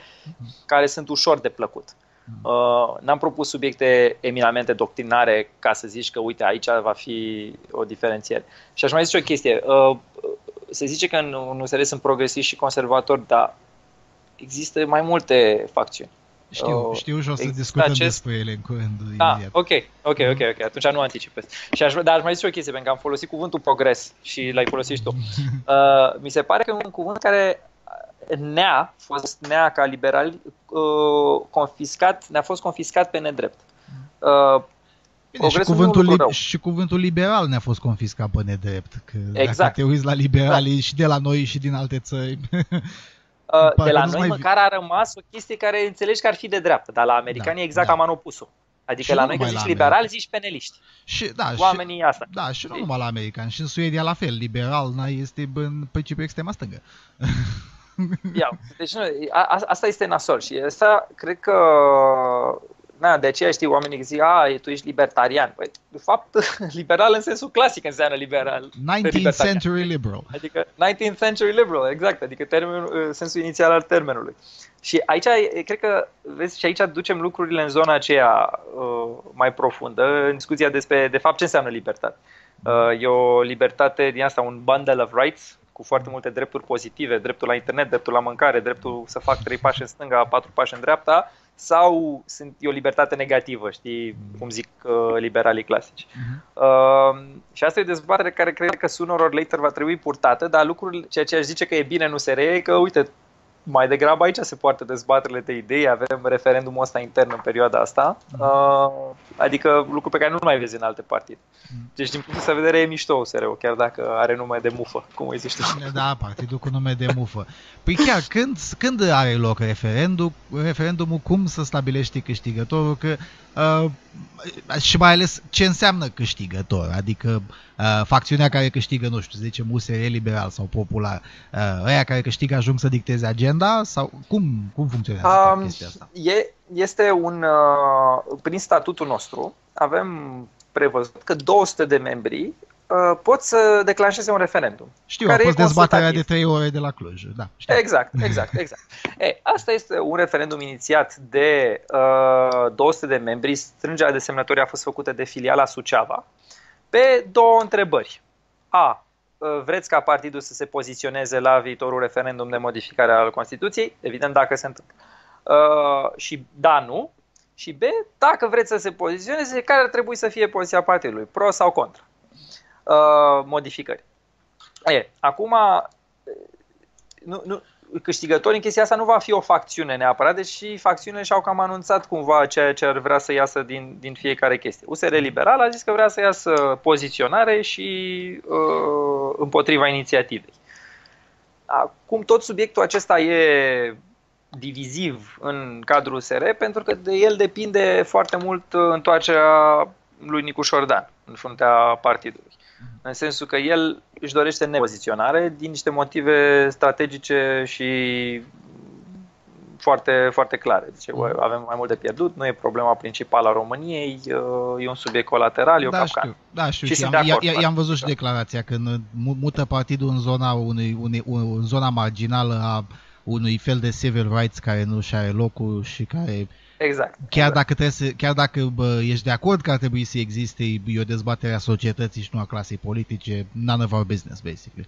care sunt ușor de plăcut. Uh, n-am propus subiecte eminamente doctrinare ca să zici că, uite, aici va fi o diferențiere. Și aș mai zice o chestie. Uh, se zice că în USR sunt progresiști și conservatori, dar există mai multe facțiuni. Știu, uh, știu și o să discutăm acest... despre ele în curând. Ah, ok, ok, ok, ok, atunci nu anticipez. Și aș, dar aș mai zice o chestie, pentru că am folosit cuvântul progres și l-ai folosit și tu. Uh, mi se pare că e un cuvânt care ne-a fost, ne-a ca liberal, uh, confiscat, ne-a fost confiscat pe nedrept. Uh, Bine, și, cuvântul, li- și cuvântul liberal ne-a fost confiscat pe nedrept. Că exact. Dacă te uiți la liberalii da. și de la noi și din alte țări, Uh, de la noi mai... măcar a rămas o chestie care înțelegi că ar fi de dreapta, dar la americani da, exact da. am opus-o. Adică și la noi când zici liberal, zici peneliști. Și, da, Oamenii și, asta. Da, și nu numai la americani, și în Suedia la fel, liberal este în principiu extrema stângă. Ia, deci nu, a, asta este nasol și asta cred că na, de aceea știi, oamenii zic, a, tu ești libertarian. Păi, de fapt, liberal în sensul clasic înseamnă liberal. 19th century liberal. Adică 19th century liberal, exact, adică termenul, sensul inițial al termenului. Și aici, cred că, vezi, și aici ducem lucrurile în zona aceea uh, mai profundă, în discuția despre, de fapt, ce înseamnă libertate. Uh, e o libertate din asta, un bundle of rights, cu foarte multe drepturi pozitive, dreptul la internet, dreptul la mâncare, dreptul să fac trei pași în stânga, patru pași în dreapta, sau sunt, e o libertate negativă, știi, cum zic uh, liberalii clasici. Uh-huh. Uh, și asta e o dezbatere care cred că sooner or later va trebui purtată, dar lucrul, ceea ce aș zice că e bine nu se e că, uite, mai degrabă aici se poartă dezbaterile de idei, avem referendumul ăsta intern în perioada asta, mhm. uh, adică lucru pe care nu mai vezi în alte partide. Mhm. Deci din punctul de vedere e mișto usr chiar dacă are nume de mufă, cum îi zici tu. Da, partidul cu nume de mufă. Păi chiar, când, când are loc referendum, referendumul, cum să stabilești câștigătorul? Că Uh, și mai ales ce înseamnă câștigător, adică uh, facțiunea care câștigă, nu știu, să zicem USR liberal sau popular, uh, aia care câștigă ajung să dicteze agenda agenda sau cum, cum funcționează um, chestia asta? E, este un, uh, prin statutul nostru, avem prevăzut că 200 de membri uh, pot să declanșeze un referendum. Știu, care a fost dezbaterea de 3 ore de la Cluj. Da, știu. Exact, exact, exact. e, asta este un referendum inițiat de uh, 200 de membri. Strângerea de semnători a fost făcută de filiala Suceava pe două întrebări. A. Uh, vreți ca partidul să se poziționeze la viitorul referendum de modificare al Constituției? Evident, dacă se întâmplă. Uh, și da, nu. Și B, dacă vreți să se poziționeze, care ar trebui să fie poziția partidului, pro sau contra uh, modificări. E, acum, nu, nu, câștigător în chestia asta nu va fi o facțiune neapărat, deși facțiunile și-au cam anunțat cumva ceea ce ar vrea să iasă din, din fiecare chestie. USR Liberal a zis că vrea să iasă poziționare și uh, împotriva inițiativei. Acum tot subiectul acesta e diviziv în cadrul USR pentru că de el depinde foarte mult întoarcerea lui Nicu Șordan în fruntea partidului. În sensul că el își dorește nepoziționare din niște motive strategice și foarte, foarte clare. Deci avem mai mult de pierdut, nu e problema principală a României, e un subiect colateral, e o da, capcană. Știu, da, știu. Și, și am, de acord, i-am văzut și da. declarația când mută partidul în zona, unui, unei, în zona marginală a unui fel de civil rights care nu și are locul și care Exact. Chiar exact. dacă, trebuie să, chiar dacă bă, ești de acord că ar trebui să existe e o dezbatere a societății și nu a clasei politice, none of our business, basically.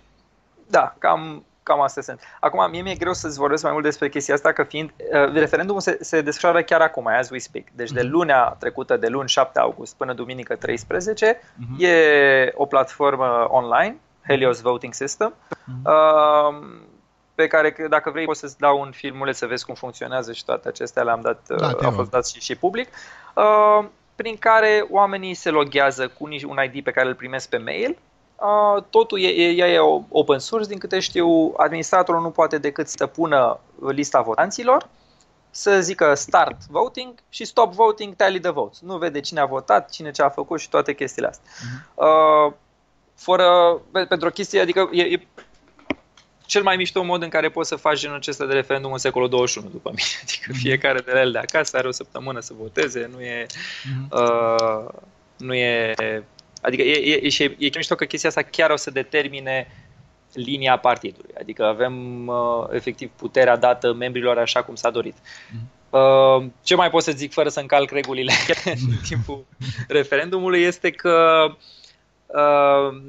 Da, cam, cam asta sunt. Acum, mie mi-e greu să-ți vorbesc mai mult despre chestia asta, că fiind uh, referendumul se, se desfășoară chiar acum, as we speak. Deci de mhm. lunea trecută, de luni 7 august până duminică 13, uh-huh. e o platformă online, Helios Voting System. Uh-huh. Uh, pe care dacă vrei poți să-ți dau un filmuleț să vezi cum funcționează și toate acestea le-am dat, da, uh, a fost dat și, și public, uh, prin care oamenii se loghează cu un ID pe care îl primesc pe mail. Uh, totul e, e, e open source, din câte știu, administratorul nu poate decât să pună lista votanților, să zică start voting și stop voting, tally the votes. Nu vede cine a votat, cine ce a făcut și toate chestiile astea. Uh-huh. Uh, fără, pentru o chestie, adică e, e cel mai mișto mod în care poți să faci genul acesta de referendum în secolul 21, după mine. Adică mhm. fiecare de el de acasă are o săptămână să voteze, nu e... Mm-hmm. Uh, nu e Adică e, e, e, e mișto că chestia asta chiar o să determine linia partidului. Adică avem uh, efectiv puterea dată membrilor așa cum s-a dorit. Mm-hmm. Uh, ce mai pot să zic fără să încalc regulile în timpul referendumului este că uh,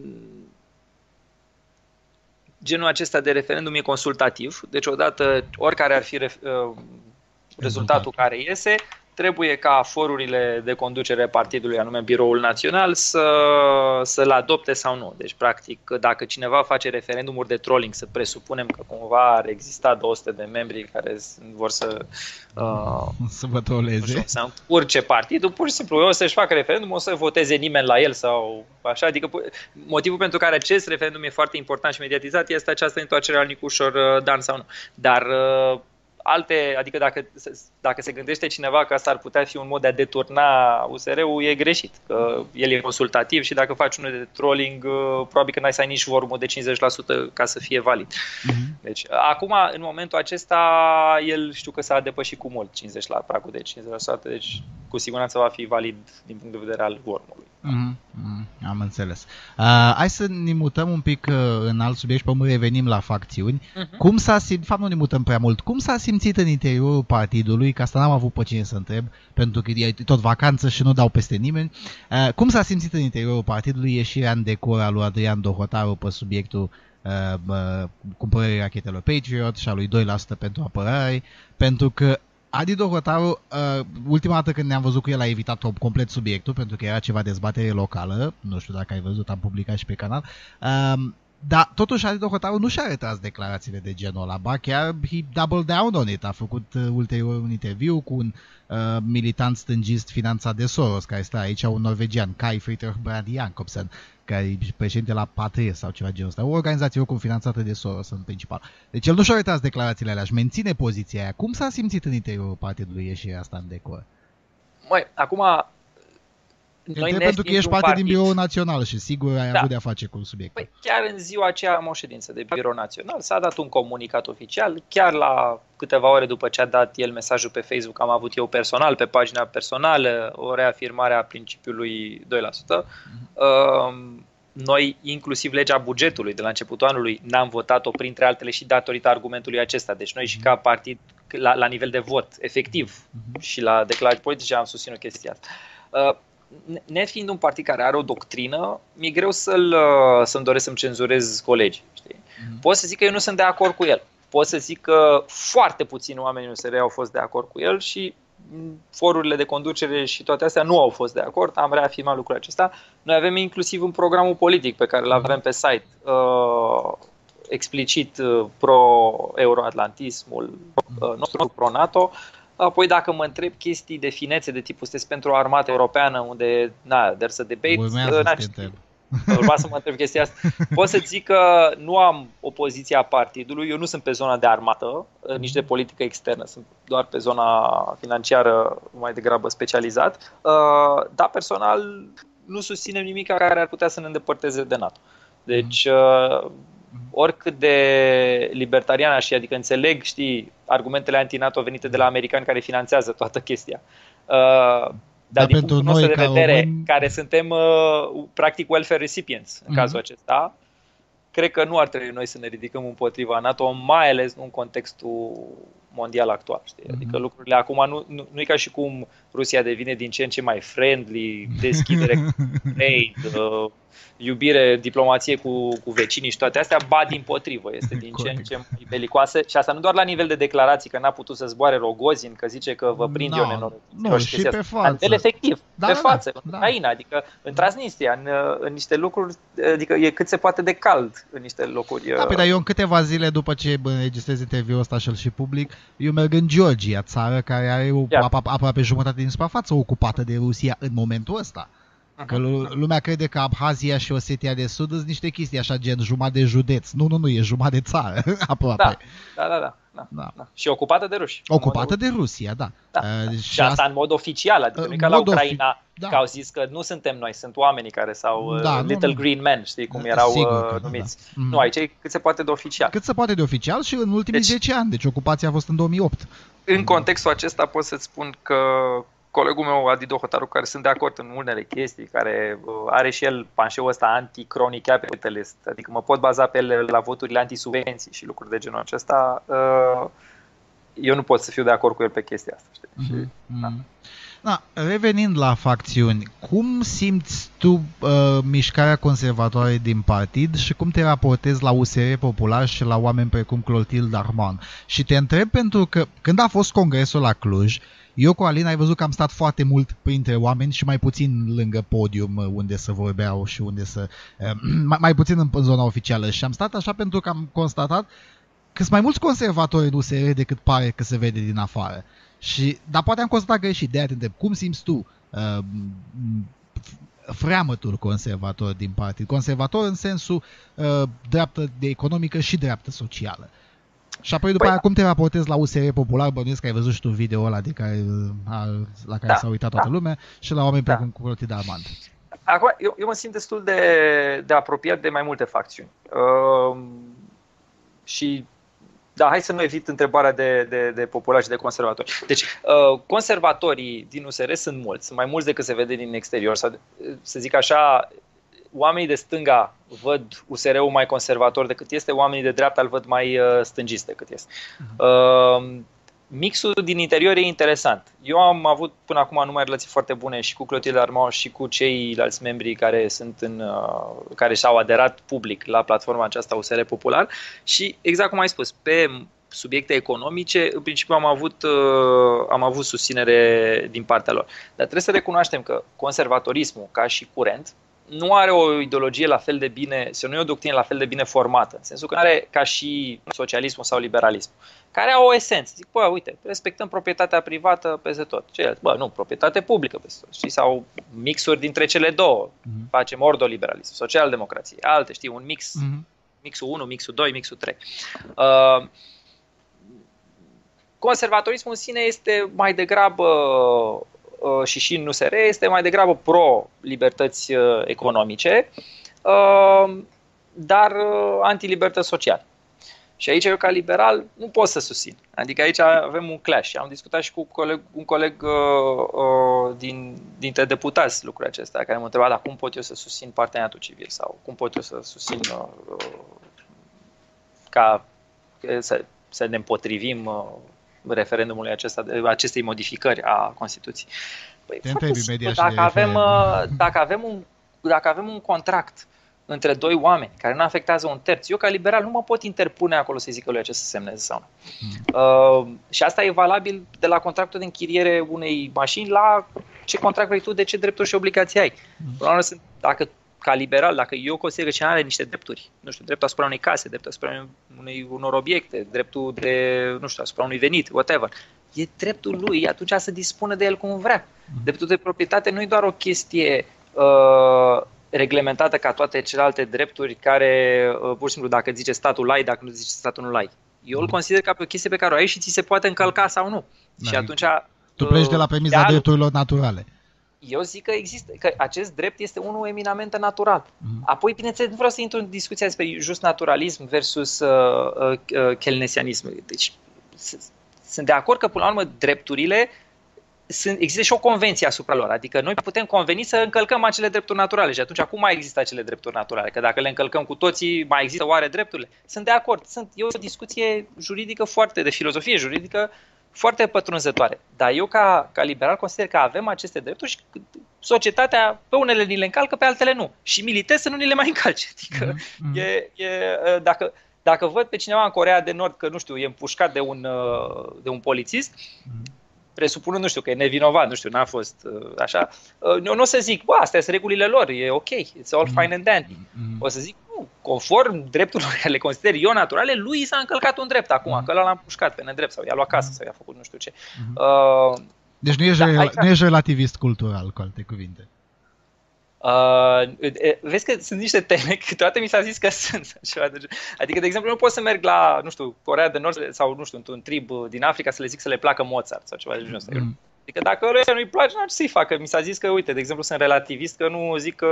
genul acesta de referendum e consultativ, deci odată oricare ar fi uh, rezultatul. care iese, trebuie ca forurile de conducere partidului, anume Biroul Național, să, să-l adopte sau nu. Deci, practic, dacă cineva face referendumuri de trolling, să presupunem că cumva ar exista 200 de membri care vor să uh, să vă troleze. Să urce partidul, pur și simplu, o să-și facă referendum, o să voteze nimeni la el sau așa. Adică motivul pentru care acest referendum e foarte important și mediatizat este această întoarcere al Nicușor uh, Dan sau nu. Dar uh, alte, adică dacă, dacă se gândește cineva că asta ar putea fi un mod de a deturna USR-ul, e greșit. Că el e consultativ și dacă faci unul de trolling, uh, probabil că n-ai să ai nici vormul de 50% ca să fie valid. Uh-huh. Deci, acum, în momentul acesta, el știu că s-a depășit cu mult 50 la pragul de 50%, deci cu siguranță va fi valid din punct de vedere al vormului. Mm-hmm, mm, am înțeles. Uh, hai să ne mutăm un pic uh, în alt subiect și pe revenim la facțiuni. Uh-huh. Cum s-a simțit, fapt nu ne mutăm prea mult, cum s-a simțit în interiorul partidului, că asta n-am avut pe cine să întreb, pentru că e tot vacanță și nu dau peste nimeni, uh, cum s-a simțit în interiorul partidului? Ieșirea în decor al lui Adrian Dohotaru pe subiectul uh, uh, cumpărării rachetelor Patriot și a lui 2% pentru apărare, pentru că Adi Dohotaru, uh, ultima dată când ne-am văzut cu el a evitat complet subiectul pentru că era ceva dezbatere locală, nu știu dacă ai văzut, am publicat și pe canal, uh, dar totuși Adi Dohotaru nu și-a retras declarațiile de genul ăla, ba chiar he doubled down on it, a făcut uh, ulterior un interviu cu un uh, militant stângist finanțat de Soros, care stă aici, un norvegian, Kai Friedrich Brand Jakobsen, care e președinte la Patrie sau ceva genul ăsta, o organizație oricum finanțată de Soros în principal. Deci el nu și-a uitat declarațiile alea, și menține poziția aia. Cum s-a simțit în interiorul partidului ieșirea asta în decor? Măi, acum Noi pentru că ești parte partid, din birou național și sigur ai da. avut de-a face cu subiectul. Păi chiar în ziua aceea am o ședință de birou național, s-a dat un comunicat oficial, chiar la câteva ore după ce a dat el mesajul pe Facebook, am avut eu personal, pe pagina personală, o reafirmare a principiului 2%. Uh, noi, inclusiv legea bugetului de la începutul anului, n-am votat-o printre altele și datorită argumentului acesta. Deci noi și ca partid, la, la nivel de vot, efectiv, uh-huh. și la declarații politice am susținut chestia asta. Uh, nefiind un partid care are o doctrină, mi-e greu să-l, uh, să-mi doresc să-mi cenzurez colegii. Știi? Uh-huh. Pot să zic că eu nu sunt de acord cu el. Pot să zic că foarte puțini oameni în USR au fost de acord cu el și forurile de conducere și toate astea nu au fost de acord, am reafirmat lucrul acesta. Noi avem inclusiv un programul politic pe care îl avem pe site, uh, explicit uh, pro-euroatlantismul uh, nostru, pro-NATO. Apoi dacă mă întreb chestii de finețe de tipul sunteți pentru o armată europeană unde, na, there's a debate, uh, Urma să mă întreb chestia asta. Pot să zic că nu am opoziția partidului, eu nu sunt pe zona de armată, nici de politică externă, sunt doar pe zona financiară mai degrabă specializat, uh, dar personal nu susținem nimic care ar putea să ne îndepărteze de NATO. Deci, uh, oricât de libertarian aș fi, adică înțeleg, știi, argumentele anti-NATO venite de la americani care finanțează toată chestia. Uh, dar, din pentru punctul noi, nostru de vedere, români... care suntem uh, practic welfare recipients în uh-huh. cazul acesta, cred că nu ar trebui noi să ne ridicăm împotriva NATO, mai ales în contextul mondial actual. Știi? Uh-huh. Adică lucrurile acum nu, nu, nu e ca și cum Rusia devine din ce în ce mai friendly, deschidere trade, uh, iubire, diplomație cu, cu vecinii și toate astea, ba din potrivă, este din ce în ce mai belicoasă și asta nu doar la nivel de declarații, că n-a putut să zboare Rogozin, că zice că vă prind no, eu nenorocit. Nu, și pe față. La nivel efectiv, da, pe da, față, da, în Ucraina, adică în Transnistria, în, în niște lucruri, adică e cât se poate de cald în niște locuri. Da, pe dar eu în câteva zile după ce înregistrez interviul ăsta și și public, eu merg în Georgia, țară care are o, aproape jumătate din suprafață ocupată de Rusia în momentul ăsta. Că lumea crede că Abhazia și Osetia de Sud sunt niște chestii așa gen jumătate de județ. Nu, nu, nu, e jumătate de țară, aproape. Da, da, da. da. Da, da. Da. Și ocupată de ruși. Ocupată de Rusia, da. da. Uh, și, și asta în mod oficial, adică nu ca la Ucraina, ofi... da. că au zis că nu suntem noi, sunt oamenii care s-au da, uh, Little nu, Green Men, știi cum erau Sigur uh, numiți. Da. Nu, aici e cât se poate de oficial. Cât se poate de oficial și în ultimii deci, 10 ani, deci ocupația a fost în 2008. În contextul acesta pot să-ți spun că colegul meu, Adi Dohotaru, care sunt de acord în unele chestii, care uh, are și el panșeul ăsta anti-crony capitalist, adică mă pot baza pe el la voturile anti-subvenții și lucruri de genul acesta, uh, eu nu pot să fiu de acord cu el pe chestia asta. Știi? Mm-hmm. Și, da. Da, revenind la facțiuni, cum simți tu uh, mișcarea conservatoare din partid și cum te raportezi la USR Popular și la oameni precum Clotilde Arman? Și te întreb pentru că când a fost congresul la Cluj, eu cu Alina ai văzut că am stat foarte mult printre oameni și mai puțin lângă podium uh, unde să vorbeau și unde să... Uh, mai, mai puțin în, în zona oficială și am stat așa pentru că am constatat că sunt mai mulți conservatori în USR decât pare că se vede din afară. Și, dar poate am constatat greșit, de-aia te întreb, cum simți tu uh, freamătul conservator din partid? Conservator în sensul uh, dreaptă de economică și dreaptă socială. Și apoi după păi, aia cum te raportezi la USR Popular? Bănuiesc că ai văzut și tu video ăla de care, la care da, s-a uitat toată da. lumea și la oameni da. precum Clotilde Armand. Acum, eu, eu mă simt destul de, de apropiat de mai multe facțiuni. Uh, și da, hai să nu evit întrebarea de, de, de popular și de conservatori. Deci, uh, conservatorii din USR sunt mulți, sunt mai mulți decât se vede din exterior. Sau, să zic așa, oamenii de stânga văd USR-ul mai conservator decât este, oamenii de dreapta îl văd mai uh, stângist decât este. Uh-huh. Mixul din interior e interesant. Eu am avut până acum numai relații foarte bune și cu Clotilde Armau și cu ceilalți membri care sunt în, uh, care și-au aderat public la platforma aceasta USR Popular și exact cum ai spus, pe subiecte economice, în principiu am avut, uh, am avut susținere din partea lor. Dar trebuie să recunoaștem că conservatorismul, ca și curent, nu are o ideologie la fel de bine, sau nu e o doctrină la fel de bine formată, în sensul că nu are ca și socialismul sau liberalismul, care au o esență. Zic, bă, uite, respectăm proprietatea privată peste tot. Ceilalți, bă, nu, proprietate publică peste tot. Știi? Sau mixuri dintre cele două. Uh-huh. Facem ordoliberalism, social-democrație, alte, știi, un mix, uh-huh. mixul 1, mixul 2, mixul 3. Uh, conservatorismul în sine este mai degrabă uh, și și în USR este mai degrabă pro-libertăți uh, economice, uh, dar uh, anti-libertăți sociale. Și aici eu ca liberal nu pot să susțin. Adică aici avem un clash. Am discutat și cu coleg, un coleg uh, uh, din, dintre deputați lucrul acesta, care mă întreba cum pot eu să susțin parteneriatul civil sau cum pot eu să susțin uh, uh ca să, să ne împotrivim uh, referendumului acesta, acestei modificări a Constituției. Păi, imediat dacă, avem, uh, dacă, avem un, dacă avem un contract între doi oameni care nu afectează un terț. Eu, ca liberal, nu mă pot interpune acolo să zic că lui ce să semneze sau nu. Mm. Uh, și asta e valabil de la contractul de închiriere unei mașini la ce contract vrei tu, de ce drepturi și obligații ai. Mm. Dacă ca liberal, dacă eu consider că cineva are niște drepturi, nu știu, dreptul asupra unei case, dreptul asupra unei, unor obiecte, dreptul de, nu știu, asupra unui venit, whatever, e dreptul lui, atunci să dispună de el cum vrea. Mm. Dreptul de proprietate nu e doar o chestie uh, reglementată ca toate celelalte drepturi care, uh, pur și simplu, dacă zice statul lai, dacă nu zice statul nu lai. Eu îl consider ca pe o chestie pe care o ai și ți se poate încălca sau nu. Da. Și atunci... Tu pleci de la uh, premiza de drepturilor naturale. Eu zic că există, că acest drept este unul eminamente natural. Mm-hmm. Apoi, bineînțeles, nu vreau să intru în discuția despre just naturalism versus uh, uh, uh kelnesianism. Deci, sunt de acord că, până la urmă, drepturile sunt, există și o convenție asupra lor. Adică noi putem conveni să încălcăm acele drepturi naturale și atunci acum mai există acele drepturi naturale? Că dacă le încălcăm cu toții, mai există oare drepturile? Sunt de acord. Sunt, e o discuție juridică foarte, de filozofie juridică foarte pătrunzătoare. Dar eu ca, ca liberal consider că avem aceste drepturi și societatea pe unele ni le încalcă, pe altele nu. Și militez să nu ni le mai încalce. Adică mm-hmm. e, e, dacă, dacă văd pe cineva în Corea de Nord că, nu știu, e împușcat de un, de un polițist, mm-hmm presupunând, nu știu, că e nevinovat, nu știu, n-a fost uh, așa, uh, eu nu o să zic, bă, astea sunt regulile lor, e ok, it's all fine and dandy. Mm-hmm. O să zic, nu, conform drepturilor care le consider eu naturale, lui s-a încălcat un drept acum, mm-hmm. că l-a pușcat pe nedrept sau i-a luat casă sau i-a făcut nu știu ce. Mm-hmm. Uh, deci nu ești, da, rel- nu ești relativist cultural, cu alte cuvinte. Uh, vezi că sunt niște teme, câteodată mi s-a zis că sunt. Ceva de adică, de exemplu, nu pot să merg la, nu știu, Corea de Nord sau, nu știu, într-un trib din Africa să le zic să le placă Mozart sau ceva de genul ăsta. Mm. Adică dacă lui nu-i place, n-ar să-i facă. Mi s-a zis că, uite, de exemplu, sunt relativist, că nu zic că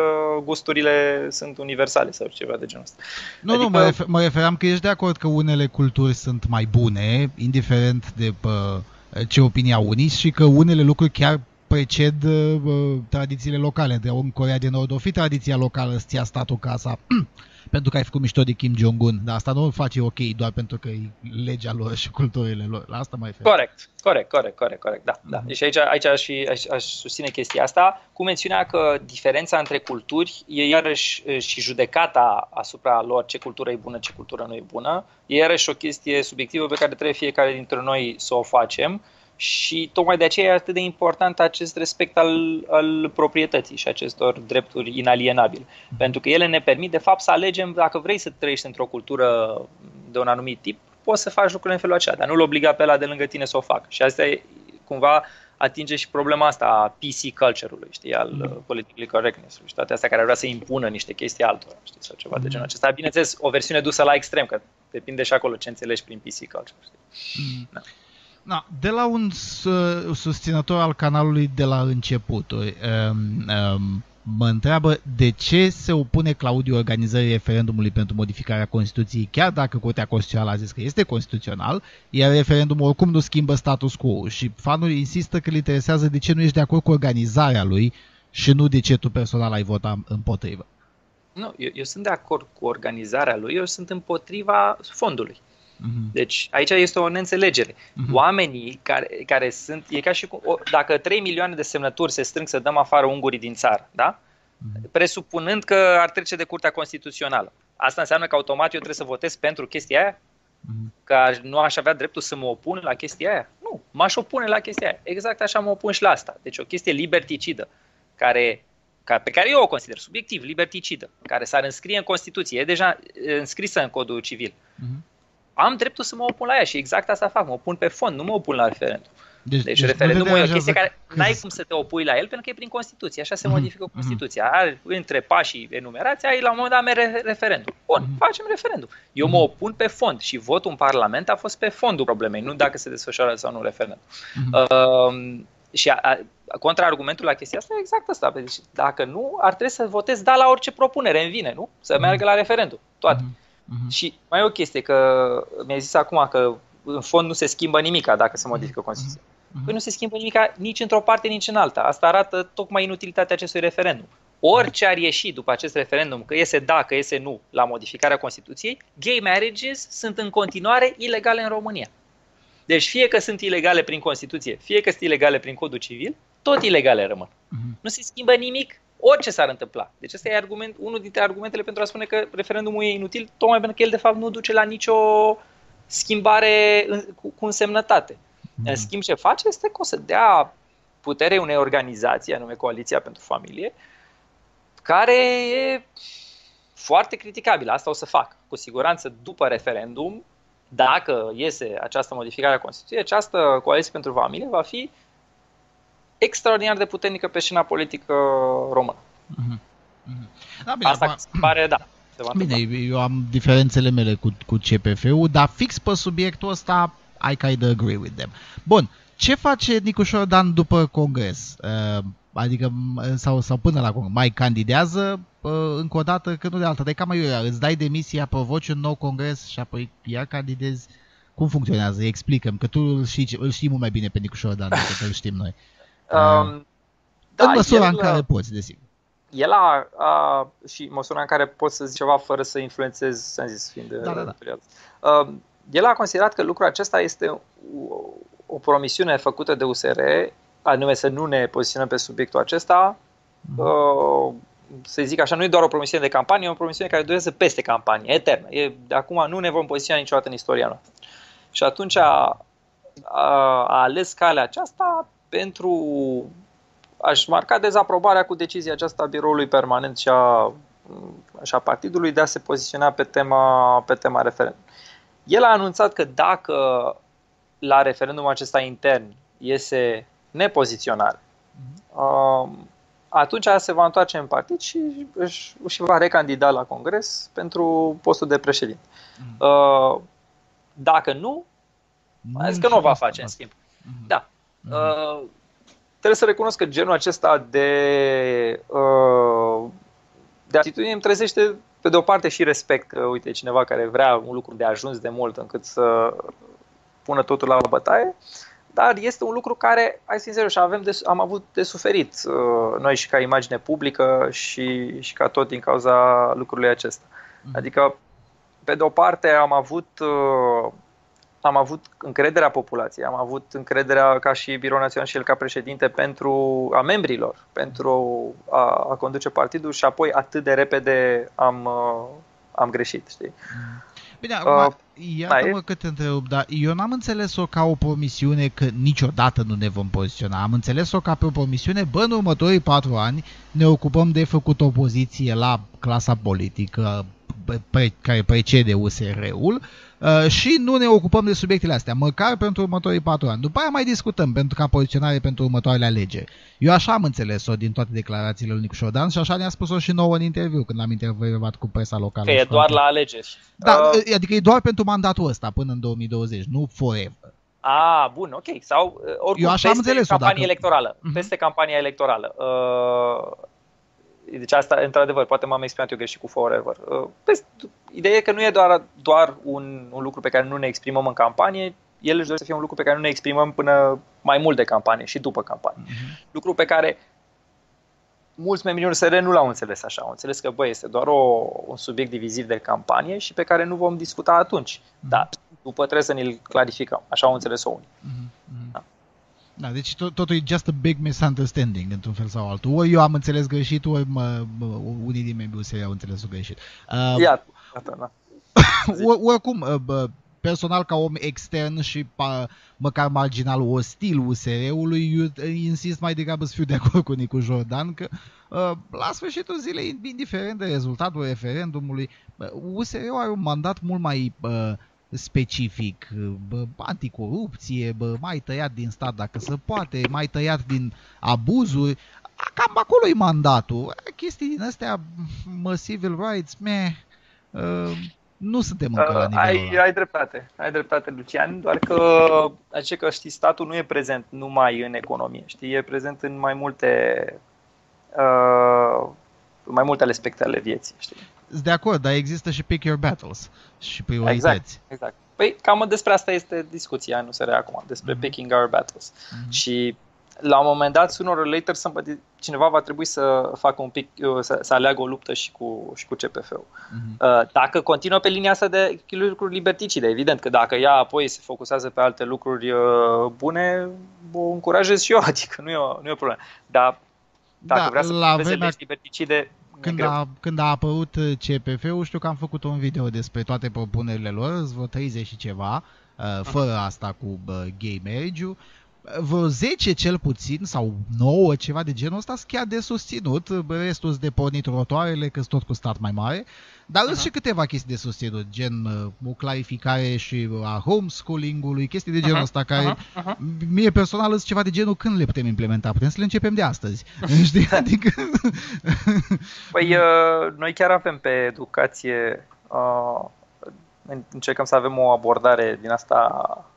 gusturile sunt universale sau ceva de genul ăsta. Nu, adică... nu, mă, refer, mă referam că ești de acord că unele culturi sunt mai bune, indiferent de pă, ce opinie au unii și că unele lucruri chiar preced uh, tradițiile locale. De în Corea de Nord o fi tradiția locală să ția statul casa pentru că ai făcut mișto de Kim Jong-un, dar asta nu o face ok doar pentru că e legea lor și culturile lor. La asta mai fel. Corect, corect, corect, corect, corect, da. Uh-huh. da. Deci aici, aici aș, fi, aș, aș susține chestia asta, cu mențiunea că diferența între culturi e iarăși și judecata asupra lor ce cultură e bună, ce cultură nu e bună, e iarăși o chestie subiectivă pe care trebuie fiecare dintre noi să o facem. Uh, și tocmai de aceea e atât de important acest respect al, al proprietății și acestor drepturi inalienabile. Pentru că ele ne permit, de fapt, să alegem dacă vrei să trăiești într-o cultură de un anumit tip, poți să faci lucrurile în felul acela, dar nu-l obliga pe ăla de lângă tine să o facă. Și asta e cumva atinge și problema asta a PC culture-ului, știi, al mm. Uh, politically correctness și toate astea care vrea să impună niște chestii altora, știi, sau ceva mm. de genul acesta. Bineînțeles, o versiune dusă la extrem, că depinde și acolo ce înțelegi prin PC culture, știi. Mm. Da. Da, de la un susținător al canalului de la începuturi, um, um, mă întreabă de ce se opune Claudiu organizării referendumului pentru modificarea Constituției, chiar dacă Curtea Constituțională a zis că este constituțional, iar referendumul oricum nu schimbă status quo și fanul insistă că îl interesează de ce nu ești de acord cu organizarea lui și nu de ce tu personal ai votat împotrivă. Nu, eu, eu sunt de acord cu organizarea lui, eu sunt împotriva fondului. Uh-huh. Deci aici este o neînțelegere. Uh-huh. Oamenii care, care sunt, e ca și cum, o, dacă 3 milioane de semnături se strâng să dăm afară ungurii din țară, da? Uh-huh. Presupunând că ar trece de Curtea Constituțională. Asta înseamnă că automat eu trebuie să votez pentru chestia aia? Uh-huh. Că nu aș avea dreptul să mă opun la chestia aia? Nu, m-aș opune la chestia aia. Exact așa mă opun și la asta. Deci o chestie liberticidă, care pe care eu o consider subiectiv, liberticidă, care s-ar înscrie în Constituție, e deja înscrisă în codul civil. Uh-huh am dreptul să mă opun la ea și exact asta fac, mă opun pe fond, nu mă opun la referendum. Deci, deci, deci referendumul e o chestie care că... n-ai cum să te opui la el pentru că e prin Constituție, așa se mm-hmm. modifică mhm. Constituția. Are, între pașii enumerați ai la un moment dat mere referendum. Bun, mm-hmm. facem referendum. Eu mm-hmm. mă mhm. opun pe fond și votul în Parlament a fost pe fondul problemei, nu dacă se desfășoară sau nu referendum. Mm-hmm. Uh, și a, a, contraargumentul la chestia asta e exact asta. Deci, dacă nu, ar trebui să votez da la orice propunere în vine, nu? Să meargă la referendum, toate. Uh-huh. Și mai e o chestie, că mi-ai zis acum că în fond nu se schimbă nimica dacă se modifică Constituția. Uh-huh. Păi nu se schimbă nimica nici într-o parte, nici în alta. Asta arată tocmai inutilitatea acestui referendum. Orice ar ieși după acest referendum, că iese da, că iese nu, la modificarea Constituției, gay marriages sunt în continuare ilegale în România. Deci fie că sunt ilegale prin Constituție, fie că sunt ilegale prin Codul Civil, tot ilegale rămân. Uh-huh. Nu se schimbă nimic, orice s-ar întâmpla. Deci ăsta e argument, unul dintre argumentele pentru a spune că referendumul e inutil, tocmai pentru că el de fapt nu duce la nicio schimbare în, cu, cu însemnătate. Uh-huh. În schimb, ce face este că o să dea putere unei organizații, anume Coaliția pentru Familie, care e foarte criticabilă. Asta o să fac. Cu siguranță, după referendum, dacă iese această modificare a Constituției, această coaliție pentru familie va fi extraordinar de puternică pe scena politică română. Mm-hmm. Da, bine, Asta acum... pare, da. Bine, eu am diferențele mele cu, cu CPF-ul, dar fix pe subiectul ăsta I kind of agree with them. Bun, ce face Nicu Șordan după congres? Uh, adică, sau, sau până la congres, mai candidează uh, încă o dată, că nu de altă, de cam mai îți dai demisia, provoci un nou congres și apoi iar candidezi. Cum funcționează? Explicăm, că tu îl știi, îl știi mult mai bine pe Nicu Șordan decât îl știm noi. Um, da, în măsura el, în care poți, desigur. El a, a, și măsura în care poți să zici ceva fără să influențezi, să zis, fiind da, da, da. Uh, el a considerat că lucrul acesta este o, o promisiune făcută de USR, anume să nu ne poziționăm pe subiectul acesta. Mm. Uh, să zic așa, nu e doar o promisiune de campanie, e o promisiune care durează peste campanie, eternă. E, de acum nu ne vom poziționa niciodată în istoria noastră. Și atunci a, a, a ales calea aceasta pentru a-și marca dezaprobarea cu decizia aceasta a biroului permanent și a, și a partidului de a se poziționa pe tema, pe tema referendum. El a anunțat că dacă la referendumul acesta intern iese nepoziționare, uh, atunci se va întoarce în partid și își, își va recandida la congres pentru postul de președinte. Mm. Uh, dacă nu, mai zis că nu o va face, în schimb. Mm-hmm. Da. Mm-hmm. Uh, trebuie să recunosc că genul acesta de, uh, de atitudine îmi trezește pe de o parte și respect că, uite, cineva care vrea un lucru de ajuns de mult încât să pună totul la bătaie, dar este un lucru care, hai sincer, și avem de, am avut de suferit uh, noi și ca imagine publică și, și ca tot din cauza lucrurilor acesta. Mhm. Adică, pe de o parte, am avut uh, am avut încrederea populației, am avut încrederea ca și Birou Național și el ca președinte pentru a membrilor, pentru a, a conduce partidul și apoi atât de repede am, uh, am greșit, știi? Bine, acum, uh, iată-mă că te întreb, dar eu n-am înțeles-o ca o promisiune că niciodată nu ne vom poziționa. Am înțeles-o ca pe o promisiune, bă, în următorii patru ani ne ocupăm de făcut opoziție la clasa politică pe, care precede USR-ul uh, și nu ne ocupăm de subiectele astea, măcar pentru următorii patru ani. După aia mai discutăm pentru ca poziționare pentru următoarele alegeri. Eu așa am înțeles-o din toate declarațiile lui Nicu Șordan și așa ne-a spus-o și nouă în interviu când am intervievat cu presa locală. Că e doar la alegeri. Da, uh... adică e doar pentru mandatul ăsta până în 2020, nu forever. Ah, bun, ok. Sau uh, oricum Eu așa am înțeles campanie dacă... electorală. Uh-huh. Peste campania electorală. Uh, deci asta, într-adevăr, poate m-am exprimat eu greșit cu forever. Uh, ideea e că nu e doar, doar un, un lucru pe care nu ne exprimăm în campanie, el își dorește să fie un lucru pe care nu ne exprimăm până mai mult de campanie și după campanie. Uh-huh. Lucru pe care mulți membri USR nu l-au înțeles așa. Au înțeles că, bă, este doar o, un subiect diviziv de campanie și pe care nu vom discuta atunci. Uh-huh. Dar după trebuie să ne-l clarificăm. Așa au înțeles-o unii. Uh-huh. Da. Da, deci tot, totul e just a big misunderstanding, într-un fel sau altul. Ori eu am înțeles greșit, ori mă, mă, unii din membrii USR au înțeles greșit. Uh, Iată, iată, da. oricum, uh, personal ca om extern și pa, măcar marginal ostil USR-ului, eu insist mai degrabă să fiu de acord cu Nicu Jordan că uh, la sfârșitul zilei, indiferent de rezultatul referendumului, USR-ul are un mandat mult mai uh, specific, bă, anticorupție, bă, mai tăiat din stat dacă se poate, mai tăiat din abuzuri, cam acolo e mandatul. Chestii din astea, mă, civil rights, meh, uh, nu suntem încă uh, la nivelul ai, ăla. ai dreptate, ai dreptate, Lucian, doar că, adică că știi, statul nu e prezent numai în economie, știi, e prezent în mai multe uh, mai multe aspecte ale vieții, știi. De acord, dar există și pick your battles și priorități. Exact, exact. Păi cam despre asta este discuția, nu se acum, despre mm-hmm. picking our battles. Mm-hmm. Și la un moment dat, sooner or later, somebody, cineva va trebui să facă un pic, uh, să, să aleagă o luptă și cu, și cu CPF-ul. Mm-hmm. Dacă continuă pe linia asta de lucruri liberticide, evident că dacă ea apoi se focusează pe alte lucruri uh, bune, o încurajez și eu, adică nu e o, nu e o problemă. Dar dacă da, vrea să la vremea... liberticide, când a, când a apărut uh, CPF-ul, știu că am făcut un video despre toate propunerile lor, vreo 30 și ceva, fără asta cu gay marriage-ul vreo 10 cel puțin sau 9, ceva de genul ăsta, chiar de susținut, restul de pornit rotoarele, că tot cu stat mai mare, dar uh-huh. și câteva chestii de susținut, gen uh, o clarificare și a homeschooling-ului, chestii de genul uh-huh. ăsta care uh-huh. Uh-huh. mie personal sunt ceva de genul când le putem implementa, putem să le începem de astăzi, știi? Adică... păi uh, noi chiar avem pe educație uh, încercăm să avem o abordare din asta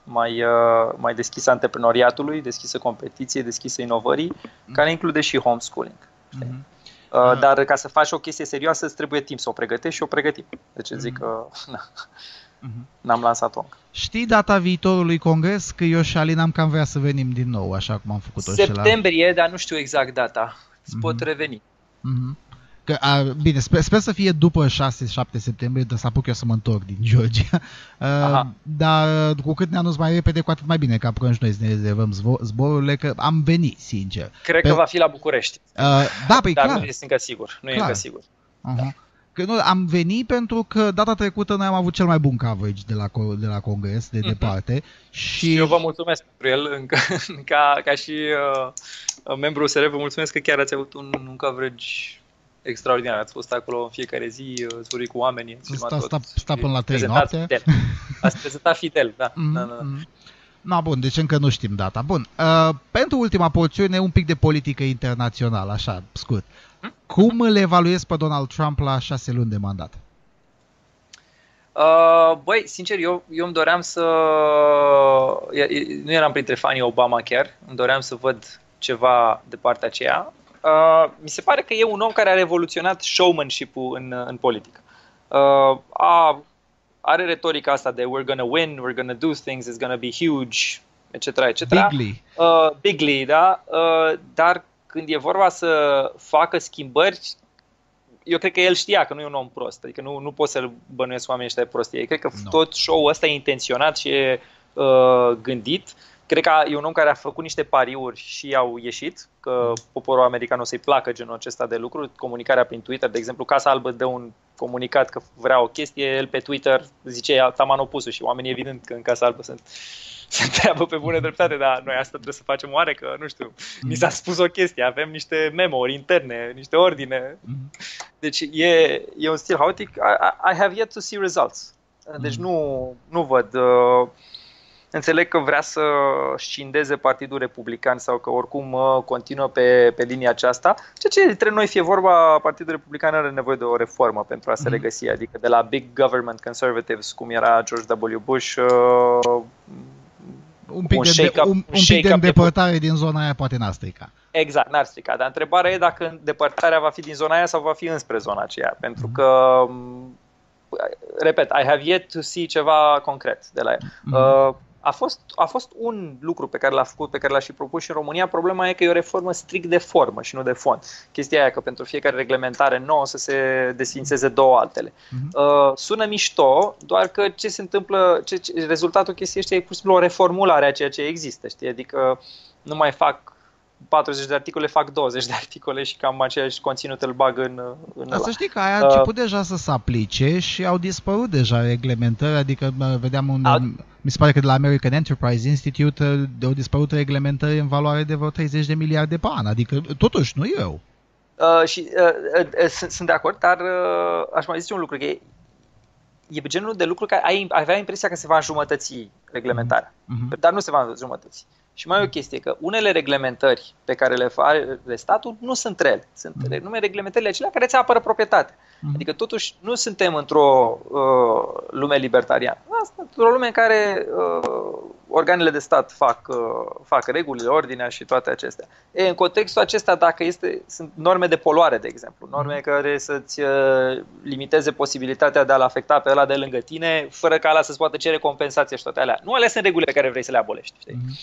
mai, uh, mai deschisă antreprenoriatului, deschisă competiției, deschisă inovării, mm-hmm. care include și homeschooling. Mm-hmm. Uh, dar ca să faci o chestie serioasă îți trebuie timp să o pregătești și o pregătim. Deci zic mhm. că na, mm-hmm. n-am lansat-o încă. Știi data viitorului congres? Că eu și Alin am cam vrea să venim din nou, așa cum am făcut-o Septembrie, și la... dar nu știu exact data. Îți mm-hmm. pot reveni. Mm-hmm. Că, a, bine, sper, sper să fie după 6-7 septembrie, dar să apuc eu să mă întorc din Georgia. Uh, dar cu cât ne anunț mai repede, cu atât mai bine, că apucăm și noi să ne rezervăm zborurile, că am venit, sincer. Cred Pe... că va fi la București. Uh, da, păi dar clar. nu este încă sigur. Nu clar. e încă sigur. Uh-huh. Da. Că nu, am venit pentru că data trecută noi am avut cel mai bun coverage de la, de la congres, de uh-huh. departe. Și... eu vă mulțumesc pentru el, încă, ca, ca și uh, membru USR, vă mulțumesc că chiar ați avut un, un coverage extraordinar. Ați fost acolo în fiecare zi, ați vorbit cu oamenii, ați sta, sta, sta până la 3 noapte. Fidel. Ați prezentat Fidel, da. Mm-hmm. da, da. Na, bun, deci încă nu știm data. Bun, uh, pentru ultima porțiune, un pic de politică internațională, așa, scurt. Hmm? Cum îl evaluezi pe Donald Trump la șase luni de mandat? Uh, băi, sincer, eu, eu îmi doream să... Nu eram printre fanii Obama chiar, îmi doream să văd ceva de partea aceea. Uh, mi se pare că e un om care a revoluționat showmanship-ul în, în politică. Uh, a, are retorica asta de we're gonna win, we're gonna do things, it's gonna be huge, etc. etc. Bigly. Uh, bigly, da. Uh, dar când e vorba să facă schimbări, eu cred că el știa că nu e un om prost, adică nu, nu pot să-l bănuiesc oamenii ăștia de prostie. Cred că no. tot show-ul ăsta e intenționat și e uh, gândit. Uh, Cred că e un om care a făcut niște pariuri și au ieșit, că poporul american o să-i placă genul acesta de lucruri. Comunicarea prin Twitter, de exemplu, Casa Albă dă un comunicat că vrea o chestie, el pe Twitter zice taman opusul și oamenii evident că în Casa Albă sunt se întreabă pe bună dreptate, dar noi asta trebuie să facem oare că, nu știu, mi s-a spus o chestie, avem niște memo interne, niște ordine. Deci e, e un stil haotic. I, I have yet to see results. Deci nu, nu văd. Uh, Înțeleg că vrea să scindeze Partidul Republican sau că oricum continuă pe, pe linia aceasta. Ceea ce dintre noi fie vorba, Partidul Republican are nevoie de o reformă pentru a se mhm. regăsi, adică de la Big Government Conservatives, cum era George W. Bush, uh, un pic, un de, un, un pic de îndepărtare de... din zona aia poate n-ar strica. Exact, n-ar strica, dar întrebarea e dacă îndepărtarea va fi din zona aia sau va fi înspre zona aceea, pentru mm. că repet, I have yet to see ceva concret de la ea. Mm. Uh, a fost, a fost un lucru pe care l-a făcut, pe care l-a și propus și în România. Problema e că e o reformă strict de formă și nu de fond. Chestia aia că pentru fiecare reglementare nouă să se desfințeze două altele. Uh-huh. Uh, sună mișto, doar că ce se întâmplă, ce, ce, rezultatul chestiei este pur și simplu o reformulare a ceea ce există. Știi? Adică nu mai fac 40 de articole, fac 20 de articole și cam aceeași conținut îl bag în, în Dar să știi că aia a început uh, deja să se aplice și au dispărut deja reglementări, adică vedeam un... Au... Mi se pare că de la American Enterprise Institute uh, au dispărut reglementări în valoare de vreo 30 de miliarde pe an, adică totuși nu e rău. Uh, și uh, uh, sunt, sunt de acord, dar uh, aș mai zice un lucru, că e, e genul de lucru care ai, ai avea impresia că se va înjumătăți reglementarea, mm-hmm. dar nu se va înjumătăți. Și mai e o chestie, că unele reglementări pe care le face statul nu sunt rele. Sunt mm. nume reglementările acelea care ți apără proprietatea. Mm. Adică totuși nu suntem într-o uh, lume libertariană. Asta într-o lume în care uh, organele de stat fac, uh, fac regulile, ordinea și toate acestea. E, în contextul acesta, dacă este, sunt norme de poluare, de exemplu, norme mm. care să-ți uh, limiteze posibilitatea de a-l afecta pe ăla de lângă tine, fără ca ăla să-ți poată cere compensație și toate alea. Nu alea sunt regulile pe care vrei să le abolești. Știi? Mm.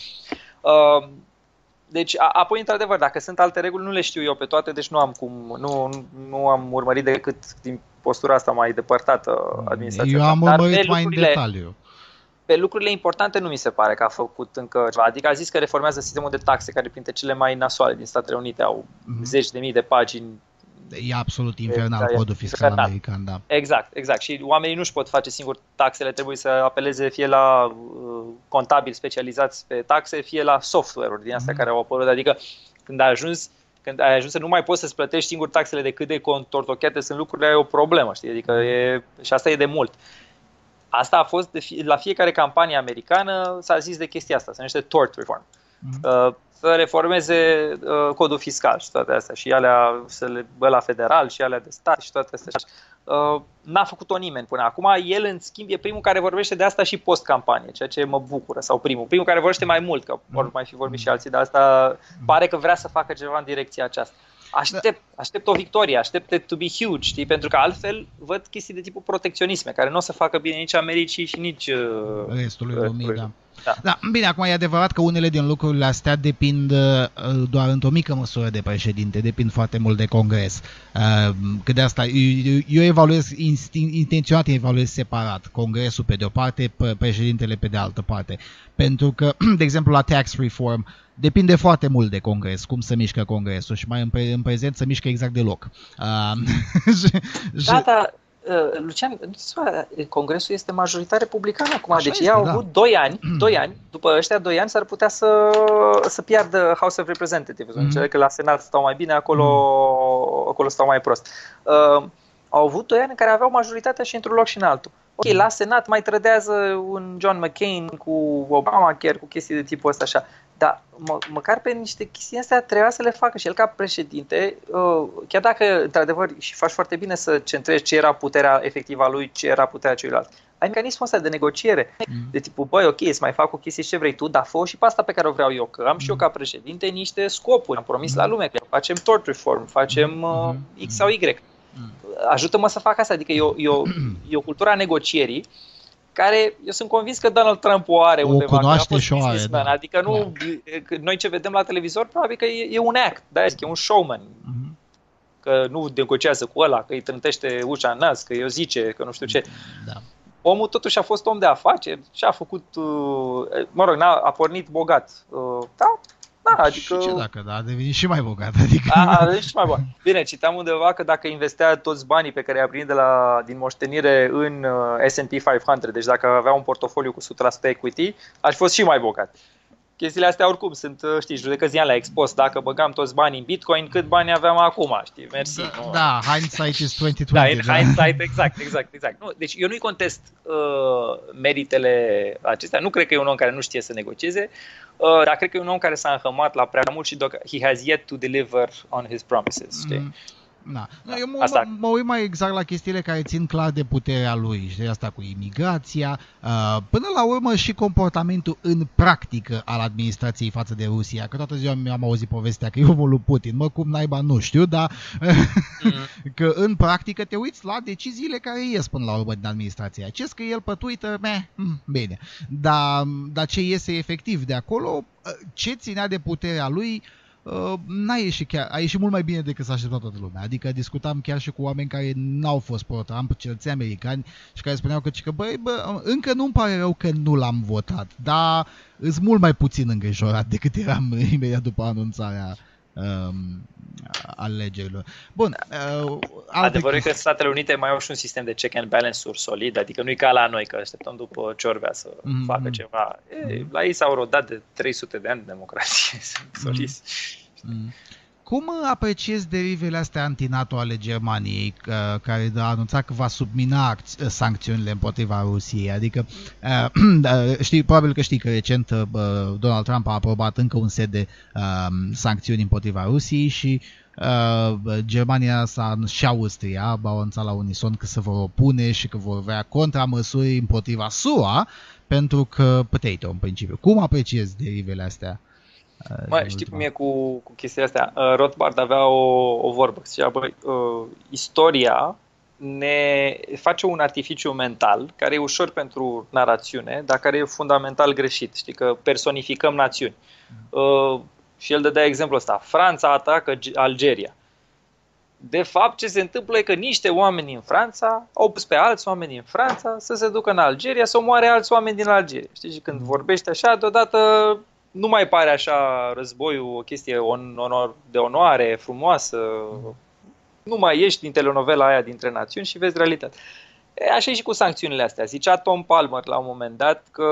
Uh, deci, a, apoi, într-adevăr, dacă sunt alte reguli, nu le știu eu pe toate, deci nu am cum, nu, nu am urmărit decât din postura asta mai depărtată administrația. Eu am urmărit mai în detaliu. Pe lucrurile importante nu mi se pare că a făcut încă ceva. Adică a zis că reformează sistemul de taxe, care printre cele mai nasoale din Statele Unite au mm-hmm. zeci de mii de pagini E absolut infernal da, codul fiscal infernal. american, da. Exact, exact. Și oamenii nu-și pot face singur taxele, trebuie să apeleze fie la uh, contabili specializați pe taxe, fie la software-uri din astea mm-hmm. care au apărut. Adică când ai ajuns când ai ajuns să nu mai poți să-ți plătești singur taxele de cât de contortocheate sunt lucrurile, ai o problemă, știi? Adică e, și asta e de mult. Asta a fost, de fie, la fiecare campanie americană s-a zis de chestia asta, se numește tort reform. Mm-hmm. Uh, să reformeze uh, codul fiscal și toate astea, și alea să le bă la federal și alea de stat și toate astea. Uh, n-a făcut-o nimeni până acum. El, în schimb, e primul care vorbește de asta și post-campanie, ceea ce mă bucură, sau primul. Primul care vorbește mai mult, că vor mai fi vorbit și alții, dar asta pare că vrea să facă ceva în direcția aceasta. Aștept, aștept o victorie, aștept it to be huge, știi? pentru că altfel văd chestii de tipul protecționisme, care nu o să facă bine nici Americii și nici uh, restul lumii. Da. Da. da. Bine, acum e adevărat că unele din lucrurile astea depind uh, doar într-o mică măsură de președinte, depind foarte mult de congres. Uh, că de asta eu, eu evaluez, intenționat evaluez separat, congresul pe de o parte, președintele pe de altă parte. Pentru că, de exemplu, la tax reform, depinde foarte mult de congres, cum se mișcă congresul și mai în, pre- în prezent se mișcă exact deloc. Uh, da, da, Uh, Lucian, Congresul este majoritar republican acum, Așa deci este, ei au da. avut 2 ani, 2 ani, după ăștia 2 ani s-ar putea să, să piardă House of Representatives. Mm-hmm. Înțeleg că la Senat stau mai bine, acolo, mm-hmm. acolo stau mai prost. Uh, au avut 2 ani în care aveau majoritatea și într-un loc și în altul. Ok, mm-hmm. la Senat mai trădează un John McCain cu Obama, chiar cu chestii de tipul ăsta așa. Dar mă, măcar pe niște chestii astea trebuia să le facă și el ca președinte, uh, chiar dacă într-adevăr și faci foarte bine să centrezi ce era puterea efectivă a lui, ce era puterea celuilalt. Ai mecanismul ăsta de negociere, mm. de tipul, băi, ok, să mai fac o chestie ce vrei tu, dar fă și pe asta pe care o vreau eu, că am și eu mm. ca președinte niște scopuri, am promis la mm. lume că facem tort reform, facem uh, X sau Y. Ajută-mă să fac asta, adică e o, e o, e o cultură a negocierii care eu sunt convins că Donald Trump o are o undeva. Cunoaște și o are, da. Adică nu, da. noi ce vedem la televizor, probabil că e, e un act, da, e un showman. Uh-huh. Că nu negociază cu ăla, că îi trântește ușa în nas, că eu zice, că nu știu ce. Da. Omul totuși a fost om de afaceri și a făcut, uh, mă rog, a pornit bogat. Uh, da, da, adică... Și ce dacă, da, a devenit și mai bogat. Adică... A, a devenit și mai bogat. Bine, citam undeva că dacă investea toți banii pe care i-a primit de la, din moștenire în uh, S&P 500, deci dacă avea un portofoliu cu 100% equity, aș fi fost și mai bogat chestiile astea oricum sunt, uh, știi, judecăți la expost. Dacă băgam toți banii în Bitcoin, cât bani aveam acum, știi? Mersi. Da, nu? da hindsight is 2020. Da, în da. hindsight, exact, exact, exact. Nu, deci eu nu-i contest uh, meritele acestea. Nu cred că e un om care nu știe să negocieze, uh, dar cred că e un om care s-a înhămat la prea mult și he has yet to deliver on his promises, știi? Mm. Da. da. Eu mă, asta... mă, mă uit mai exact la chestiile care țin clar de puterea lui, știi, asta cu imigrația, uh, până la urmă și comportamentul în practică al administrației față de Rusia, că toată ziua am auzit povestea că e omul lui Putin, mă, cum naiba nu știu, dar mm-hmm. că în practică te uiți la deciziile care ies până la urmă din administrația. Ce că el pe Twitter, meh, mm, bine, dar, dar ce iese efectiv de acolo, uh, ce ținea de puterea lui, Uh, n-a ieșit chiar, a ieșit mult mai bine decât s-a așteptat toată lumea. Adică discutam chiar și cu oameni care n-au fost pro-Trump, cetățeni americani, și care spuneau că, că băi, bă, încă nu-mi pare rău că nu l-am votat, dar îs mult mai puțin îngrijorat decât eram imediat după anunțarea um, alegerilor. Bun. Uh, Adevărul e că Statele Unite mai au și un sistem de check and balance-uri solid, adică nu e ca la noi, că așteptăm după Ciorbea să mm-hmm. facă ceva. E, la ei s-au rodat de 300 de ani de democrație, sunt solizi. Mm-hmm. Cum apreciezi derivele astea antinato ale Germaniei, care a anunțat că va submina sancțiunile împotriva Rusiei? Adică, știi, probabil că știi că recent Donald Trump a aprobat încă un set de sancțiuni împotriva Rusiei și Germania sa, și Austria au anunțat la unison că se vor opune și că vor avea contramăsuri împotriva SUA pentru că potato în principiu. Cum apreciezi derivele astea? Mai știi cum e cu, cu chestia asta? Uh, Rothbard avea o, o vorbă, zicea, băi, uh, istoria ne face un artificiu mental care e ușor pentru narațiune, dar care e fundamental greșit. Știi că personificăm națiuni. Uh, și el dădea exemplu ăsta. Franța atacă Algeria. De fapt, ce se întâmplă e că niște oameni în Franța au pus pe alți oameni în Franța să se ducă în Algeria să omoare alți oameni din Algeria. Știi? Și când vorbești așa, deodată nu mai pare așa războiul o chestie onor, de onoare frumoasă. Nu mai ești din telenovela aia dintre națiuni și vezi realitatea. E, așa e și cu sancțiunile astea. Zicea Tom Palmer la un moment dat că,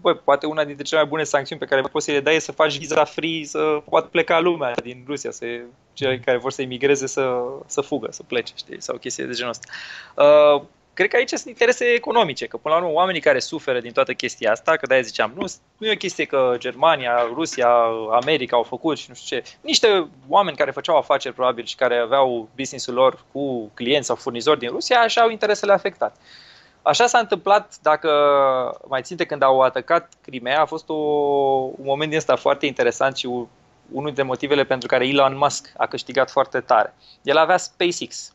bă, poate una dintre cele mai bune sancțiuni pe care poți să le dai e să faci viza free, să poată pleca lumea din Rusia, să, cei care vor să emigreze să, să fugă, să plece, știi, sau chestii de genul ăsta. Uh, cred că aici sunt interese economice, că până la urmă oamenii care suferă din toată chestia asta, că de-aia ziceam, nu, nu e o chestie că Germania, Rusia, America au făcut și nu știu ce. Niște oameni care făceau afaceri probabil și care aveau businessul lor cu clienți sau furnizori din Rusia, așa au interesele afectate. Așa s-a întâmplat, dacă mai ținte, când au atacat Crimea, a fost o, un moment din ăsta foarte interesant și unul dintre motivele pentru care Elon Musk a câștigat foarte tare. El avea SpaceX,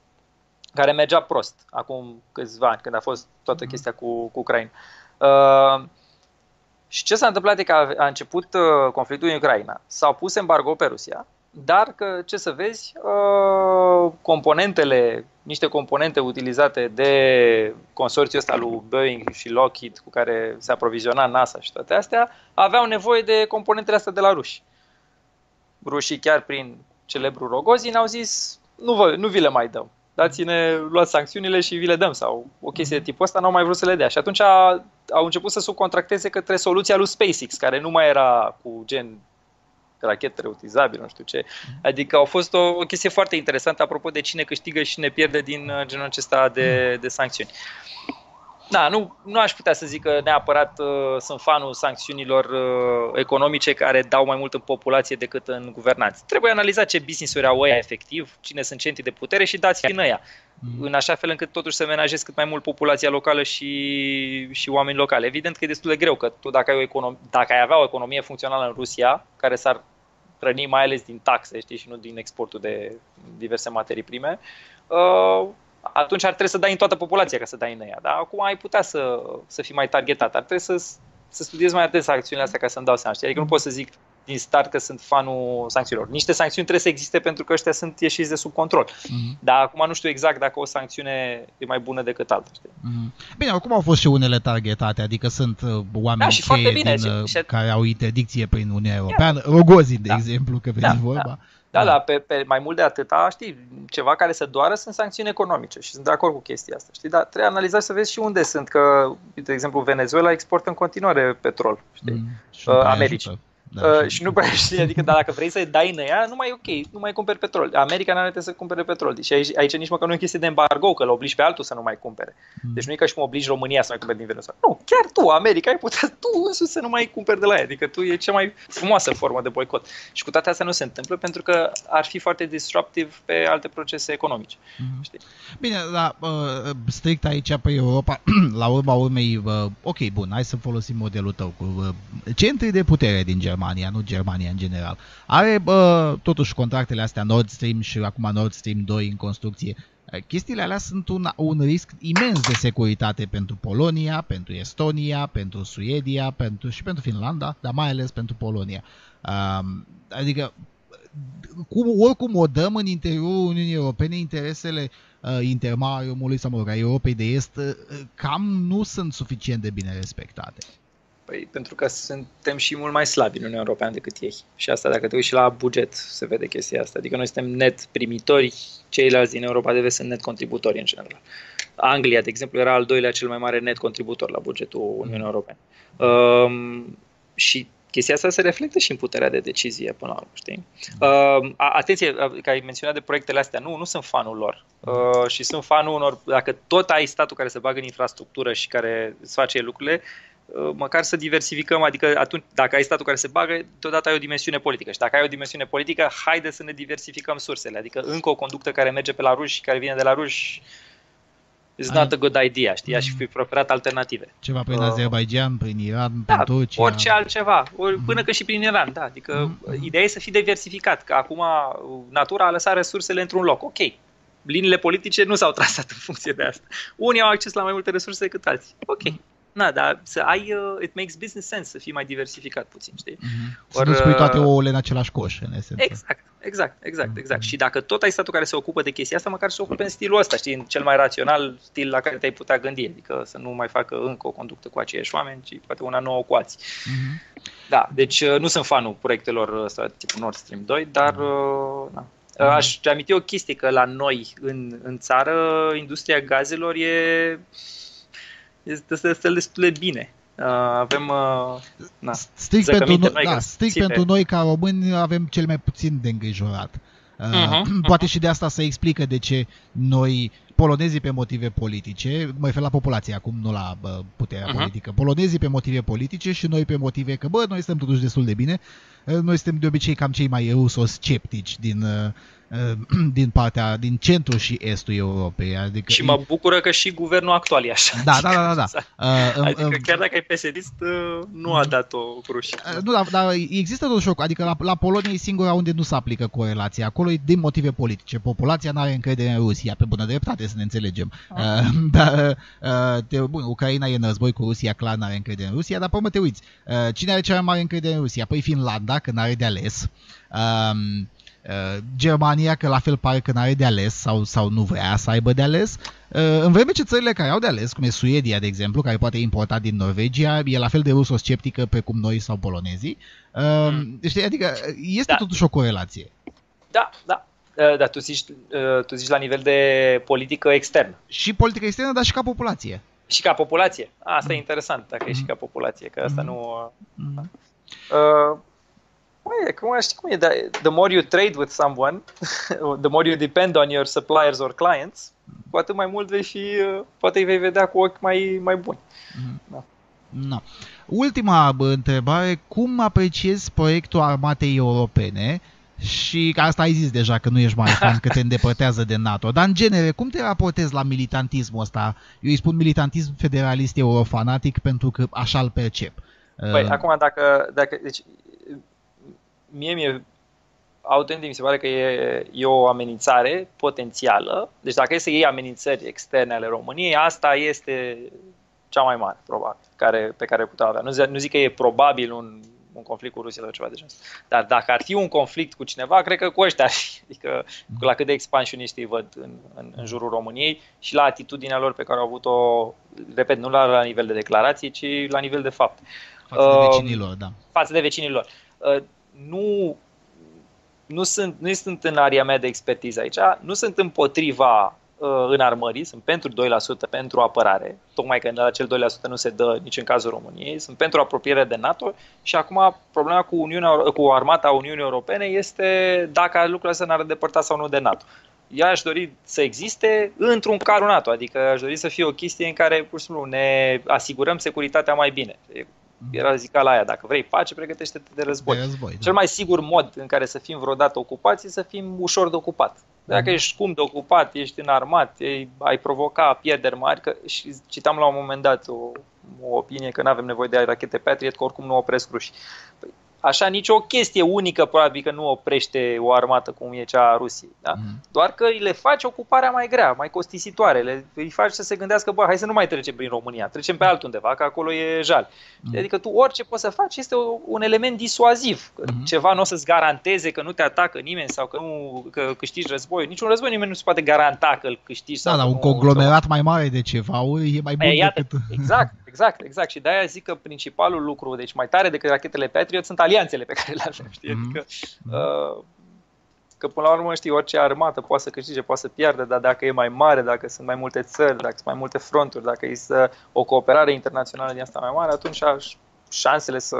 care mergea prost acum câțiva ani, când a fost toată chestia cu, cu Ucraina. Uh, și ce s-a întâmplat e că a, a început uh, conflictul în Ucraina. S-au pus embargo pe Rusia, dar că, ce să vezi, uh, componentele, niște componente utilizate de consorțiul ăsta lui Boeing și Lockheed, cu care se aproviziona NASA și toate astea, aveau nevoie de componentele astea de la ruși. Rușii chiar prin celebrul Rogozin au zis, nu, vă, nu vi le mai dăm dați-ne, luați sancțiunile și vi le dăm sau o chestie de tipul ăsta, n-au mai vrut să le dea. Și atunci a, au început să subcontracteze către soluția lui SpaceX, care nu mai era cu gen rachet reutizabil, nu știu ce. Adică au fost o, o chestie foarte interesantă apropo de cine câștigă și cine pierde din uh, genul acesta de, de sancțiuni. Da, nu, nu aș putea să zic că neapărat uh, sunt fanul sancțiunilor uh, economice care dau mai mult în populație decât în guvernanți. Trebuie analizat ce business-uri au ăia efectiv, cine sunt centri de putere și dați în ăia. Mm. În așa fel încât totuși să menajezi cât mai mult populația locală și, și oameni locali. Evident că e destul de greu, că tu dacă ai, o economie, dacă ai avea o economie funcțională în Rusia, care s-ar hrăni mai ales din taxe, știi, și nu din exportul de diverse materii prime, uh, atunci ar trebui să dai în toată populația ca să dai în ea. Dar acum ai putea să, să fii mai targetat. Ar trebui să, să studiezi mai atent sancțiunile astea ca să-mi dau seama. Știi? Adică nu pot să zic din start că sunt fanul sancțiunilor. Niște sancțiuni trebuie să existe pentru că ăștia sunt ieșiți de sub control. Mm-hmm. Dar acum nu știu exact dacă o sancțiune e mai bună decât alta. Știi? Mm-hmm. Bine, acum au fost și unele targetate, adică sunt uh, oameni da, și bine, din, uh, și, și... care au interdicție prin Uniunea Europeană, Rogozin, de da. exemplu, că vezi da, vorba. Da. Da, da, pe, pe mai mult de atâta, știi, ceva care să doară sunt sancțiuni economice și sunt de acord cu chestia asta, știi, dar trebuie analiza să vezi și unde sunt, că, de exemplu, Venezuela exportă în continuare petrol, știi, mm, uh, Americii. Ajută. Da, uh, și nu prea știi, adică dar dacă vrei să-i dai în ea, nu mai e ok, nu mai cumperi petrol. America nu are să cumpere petrol. Și aici, aici nici măcar nu e chestie de embargo, că îl obligi pe altul să nu mai cumpere. Mm. Deci nu e ca și cum obligi România să mai cumpere din Venezuela. Nu, chiar tu, America, ai putea tu însuți să nu mai cumperi de la ea. Adică tu e cea mai frumoasă formă de boicot. Și cu toate astea nu se întâmplă pentru că ar fi foarte disruptiv pe alte procese economice. Mm. Știi? Bine, dar uh, strict aici pe Europa, la urma urmei, uh, ok, bun, hai să folosim modelul tău cu uh, centri de putere din Germania Germania, nu Germania în general. Are bă, totuși contractele astea Nord Stream și acum Nord Stream 2 în construcție. Chestiile alea sunt un, un risc imens de securitate pentru Polonia, pentru Estonia, pentru Suedia pentru, și pentru Finlanda, dar mai ales pentru Polonia. Um, adică, cum, oricum o dăm în interiorul Uniunii Europene, interesele uh, intermariumului sau, mă rog, Europei de Est uh, cam nu sunt suficient de bine respectate. Păi pentru că suntem și mult mai slabi în Uniunea Europeană decât ei. Și asta dacă te uiți și la buget se vede chestia asta. Adică noi suntem net primitori, ceilalți din Europa de vest sunt net contributori în general. Anglia, de exemplu, era al doilea cel mai mare net contributor la bugetul Uniunii Europene. Um, și chestia asta se reflectă și în puterea de decizie până la urmă, știi? Uh, atenție, că ai menționat de proiectele astea, nu, nu sunt fanul lor. Uh, și sunt fanul unor, dacă tot ai statul care se bagă în infrastructură și care îți face lucrurile, uh, măcar să diversificăm, adică atunci, dacă ai statul care se bagă, deodată ai o dimensiune politică și dacă ai o dimensiune politică, haide să ne diversificăm sursele, adică încă o conductă care merge pe la ruși, care vine de la ruși, It's not a good idea, știi? Aș fi preferat alternative. Ceva prin uh, Azerbaijan, prin Iran, da, prin Turcia. orice altceva. Ori, mm. Până că și prin Iran, da. Adică mm. ideea e să fii diversificat, că acum natura a lăsat resursele într-un loc. Ok, liniile politice nu s-au trasat în funcție de asta. Unii au acces la mai multe resurse decât alții. Ok. Mm. Na, dar să ai, uh, it makes business sense să fii mai diversificat puțin, știi? Mm-hmm. Or, să nu spui toate uh, ouăle în același coș, în esență. Exact, exact, exact, exact. Mm-hmm. Și dacă tot ai statul care se ocupă de chestia asta, măcar să se ocupe în stilul ăsta, știi, în cel mai rațional stil la care te-ai putea gândi, adică să nu mai facă încă o conductă cu aceiași oameni, ci poate una nouă cu alții. Mm-hmm. Da, deci uh, nu sunt fanul proiectelor ăsta, tipul Nord Stream 2, dar mm-hmm. uh, na. Aș aminti o chestie că la noi, în, în țară, industria gazelor e este, este destul de bine. Uh, avem uh, na, strict, pentru noi, noi, da, strict pentru noi ca români avem cel mai puțin de îngrijorat. Uh, uh-huh, poate uh-huh. și de asta se explică de ce noi, polonezii pe motive politice, mă refer la populație acum, nu la uh, puterea uh-huh. politică, polonezii pe motive politice și noi pe motive că, bă, noi suntem totuși destul de bine, uh, noi suntem de obicei cam cei mai ruso-sceptici din, uh, Uh, din partea, din centrul și estul Europei. Adică și mă bucură că și guvernul actual e așa. Da, da, da. da, da. Uh, adică uh, chiar dacă ai psd nu a dat-o cruș. Nu, dar, dar există totuși o, adică la, la Polonia e singura unde nu se aplică corelația. Acolo e din motive politice. Populația nu are încredere în Rusia, pe bună dreptate să ne înțelegem. Uh, dar, uh, te, bun, Ucraina e în război cu Rusia, clar nu are încredere în Rusia, dar pe te uiți. Uh, cine are cea mai mare încredere în Rusia? Păi Finlanda, că nu are de ales. Uh, Uh, Germania, că la fel pare că n-are de ales sau, sau nu vrea să aibă de ales. Uh, în vreme ce țările care au de ales, cum e Suedia, de exemplu, care poate importa din Norvegia, e la fel de rusosceptică precum noi sau polonezii. Uh, mm. Știi, adică este da. totuși o corelație. Da, da. Da, tu zici, tu zici la nivel de politică externă. Și politică externă, dar și ca populație. Și ca populație. Asta mm. e interesant, dacă mm. e și ca populație, că asta mm. nu... Mm. Uh, Păi, cum știi cum e, the more you trade with someone, the more you depend on your suppliers or clients, cu atât mai mult vei fi, poate îi vei vedea cu ochi mai, mai buni. Mm-hmm. Da. No. Ultima întrebare, cum apreciezi proiectul armatei europene și asta ai zis deja că nu ești mai fan că te îndepărtează de NATO, dar în genere, cum te raportezi la militantismul ăsta? Eu îi spun militantism federalist eurofanatic pentru că așa îl percep. Păi, uh... acum dacă, dacă deci, mie mi-e autentic mi se pare că e, e o amenințare potențială. Deci dacă e să iei amenințări externe ale României, asta este cea mai mare, probabil, care, pe care putea avea. Nu zic, nu zic că e probabil un, un conflict cu Rusia sau ceva de genul Dar dacă ar fi un conflict cu cineva, cred că cu ăștia ar fi. Adică la cât de expansioniști îi văd în, în, în jurul României și la atitudinea lor pe care au avut-o, repet, nu la, la nivel de declarație, ci la nivel de fapt. Față de vecinilor, uh, da. Față de vecinilor. Uh, nu, nu, sunt, nu sunt în aria mea de expertiză aici, nu sunt împotriva uh, înarmării, sunt pentru 2% pentru apărare, tocmai că acel 2% nu se dă nici în cazul României, sunt pentru apropiere de NATO și acum problema cu, Uniunea, cu armata Uniunii Europene este dacă lucrurile astea ne-ar depărta sau nu de NATO. Ea aș dori să existe într-un cadru NATO, adică aș dori să fie o chestie în care pur și simplu ne asigurăm securitatea mai bine. Era zicala aia, dacă vrei pace, pregătește-te de război. De război da. Cel mai sigur mod în care să fim vreodată ocupați e să fim ușor de ocupat. Dacă mm. ești scump de ocupat, ești înarmat, ai, ai provoca pierderi mari, că, și citam la un moment dat o, o opinie că nu avem nevoie de rachete Patriot, că oricum nu opresc rușii. Păi, așa nicio chestie unică probabil că nu oprește o armată cum e cea a Rusiei. Da? Mm. Doar că le face ocuparea mai grea, mai costisitoare. Le, îi faci să se gândească, bă, hai să nu mai trecem prin România, trecem pe altundeva, că acolo e jal. Mm. Adică tu orice poți să faci este o, un element disuaziv. Mm. Ceva nu o să-ți garanteze că nu te atacă nimeni sau că nu că câștigi război. Niciun război nimeni nu se poate garanta că îl câștigi. Da, dar un conglomerat mai mare de ceva e mai bun e, decât... Exact, exact, exact. Și de-aia zic că principalul lucru, deci mai tare decât rachetele Patriot, sunt alianțele pe care le avem, știi? Mhm. Adică, uh, că până la urmă, știi, orice armată poate să câștige, poate să pierde, dar dacă e mai mare, dacă sunt mai multe țări, dacă sunt mai multe fronturi, dacă există o cooperare internațională din asta mai mare, atunci șansele să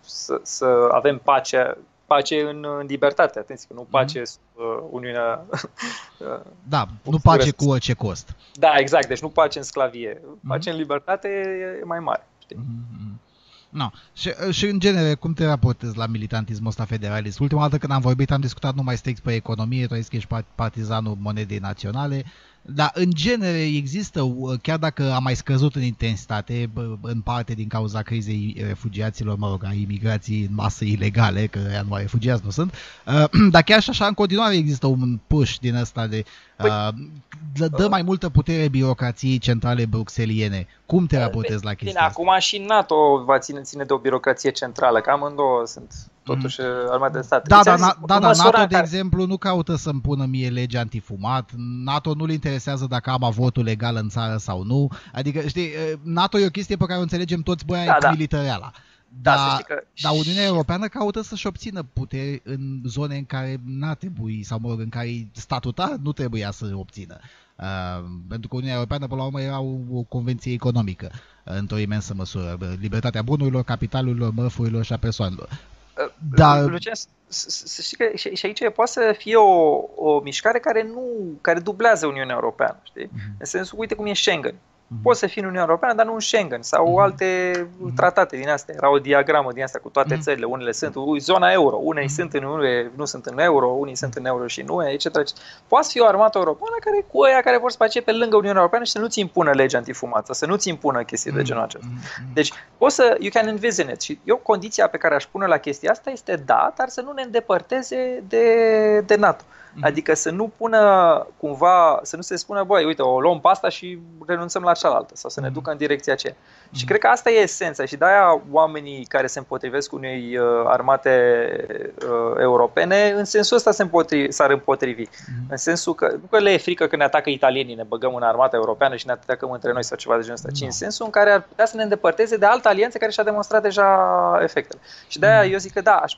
să, să avem pace, pace în, în libertate, atenție, nu pace mm. sub uh, Uniunea... da, nu pace cu orice cost. Da, exact, deci nu pace în sclavie. Pace mm. în libertate e, e mai mare. Știi? Mm-hmm. No. Și, și în genere, cum te raportezi la militantismul ăsta federalist? Ultima dată când am vorbit am discutat numai strict pe economie, tu ai că ești partizanul monedei naționale. Dar, în genere, există, uh, chiar dacă a mai scăzut în intensitate, în parte din cauza crizei refugiaților, mă rog, a imigrației în masă ilegale, că ea nu refugiați nu sunt, uh, dar chiar și așa, în continuare există un push din ăsta de păi, uh, dă mai multă putere birocrației centrale bruxeliene. Cum te raportezi la chestia Bine, asta? acum și NATO va ține, ține de o birocrație centrală, că amândouă sunt totuși mm. armate de stat. Da, da, da, da, da NATO, care... de exemplu, nu caută să-mi pună mie lege antifumat. NATO nu-l interesează dacă am votul legal în țară sau nu. Adică, știi, NATO e o chestie pe care o înțelegem toți, băia da, da. militareala. Da, dar, că... dar Uniunea Europeană caută să-și obțină putere în zone în care n-a trebui, sau mă rog, în care statutar nu trebuia să obțină. Uh, pentru că Uniunea Europeană, până la urmă, era o, o convenție economică, uh, într-o imensă măsură. Libertatea bunurilor, capitalurilor, mărfurilor și a persoanelor. Da. Lucian, să știi că și aici poate să fie o, o mișcare care nu care dublează Uniunea Europeană, știi? Mm-hmm. În sensul, uite cum e Schengen. Mm-hmm. Poți să fii în Uniunea Europeană, dar nu în Schengen sau mm-hmm. alte mm-hmm. tratate din astea. Era o diagramă din asta cu toate mm-hmm. țările. Unele sunt zona euro, unei mm-hmm. sunt în UE, nu sunt în euro, unii sunt în euro și în UE, etc. Poate fi o armată europeană care cu aia care vor să face pe lângă Uniunea Europeană și să nu-ți impună legea antifumat, să nu-ți impună chestii mm-hmm. de genul acesta. Mm-hmm. Deci, poți să, you can envision it. Și eu, condiția pe care aș pune la chestia asta este da, dar să nu ne îndepărteze de, de NATO. Mhm. Adică să nu pună cumva, să nu se spună, băi, uite, o luăm pe asta și renunțăm la cealaltă sau să ne mhm. ducă în direcția aceea. Mm-hmm. Și cred că asta e esența și de-aia oamenii care se împotrivesc unei uh, armate uh, europene, în sensul ăsta se împotri, s-ar împotrivi. Mm-hmm. În sensul că nu că le e frică că ne atacă italienii, ne băgăm în armata europeană și ne atacăm între noi sau ceva de genul ăsta, ci în sensul în care ar putea să ne îndepărteze de altă alianță care și-a demonstrat deja efectele. Și de-aia mm-hmm. eu zic că da, aș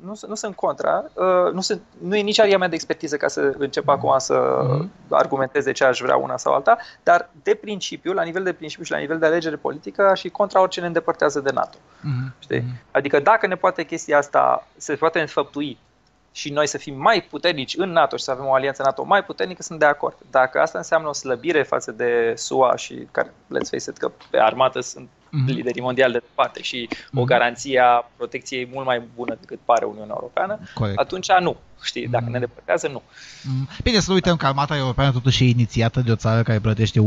nu, nu sunt contra, uh, nu, sunt, nu e nici aria mea de expertiză ca să încep acum să mm-hmm. argumentez de ce aș vrea una sau alta, dar de principiu, la nivel de principiu și la nivel de alegere politică, și contra orice ne îndepărtează de NATO. Mm-hmm. Știi? Mm-hmm. Adică dacă ne poate chestia asta, se poate înfăptui și noi să fim mai puternici în NATO și să avem o alianță NATO mai puternică, sunt de acord. Dacă asta înseamnă o slăbire față de SUA și care, let's face it, că pe armată sunt mm-hmm. liderii mondiali de departe și mm-hmm. o mhm. garanție a protecției mult mai bună decât pare Uniunea Europeană, Corect. atunci nu. Știi, dacă mm-hmm. ne depărtează, nu. Mm-hmm. Bine, să nu uităm că armata europeană totuși e inițiată de o țară care plătește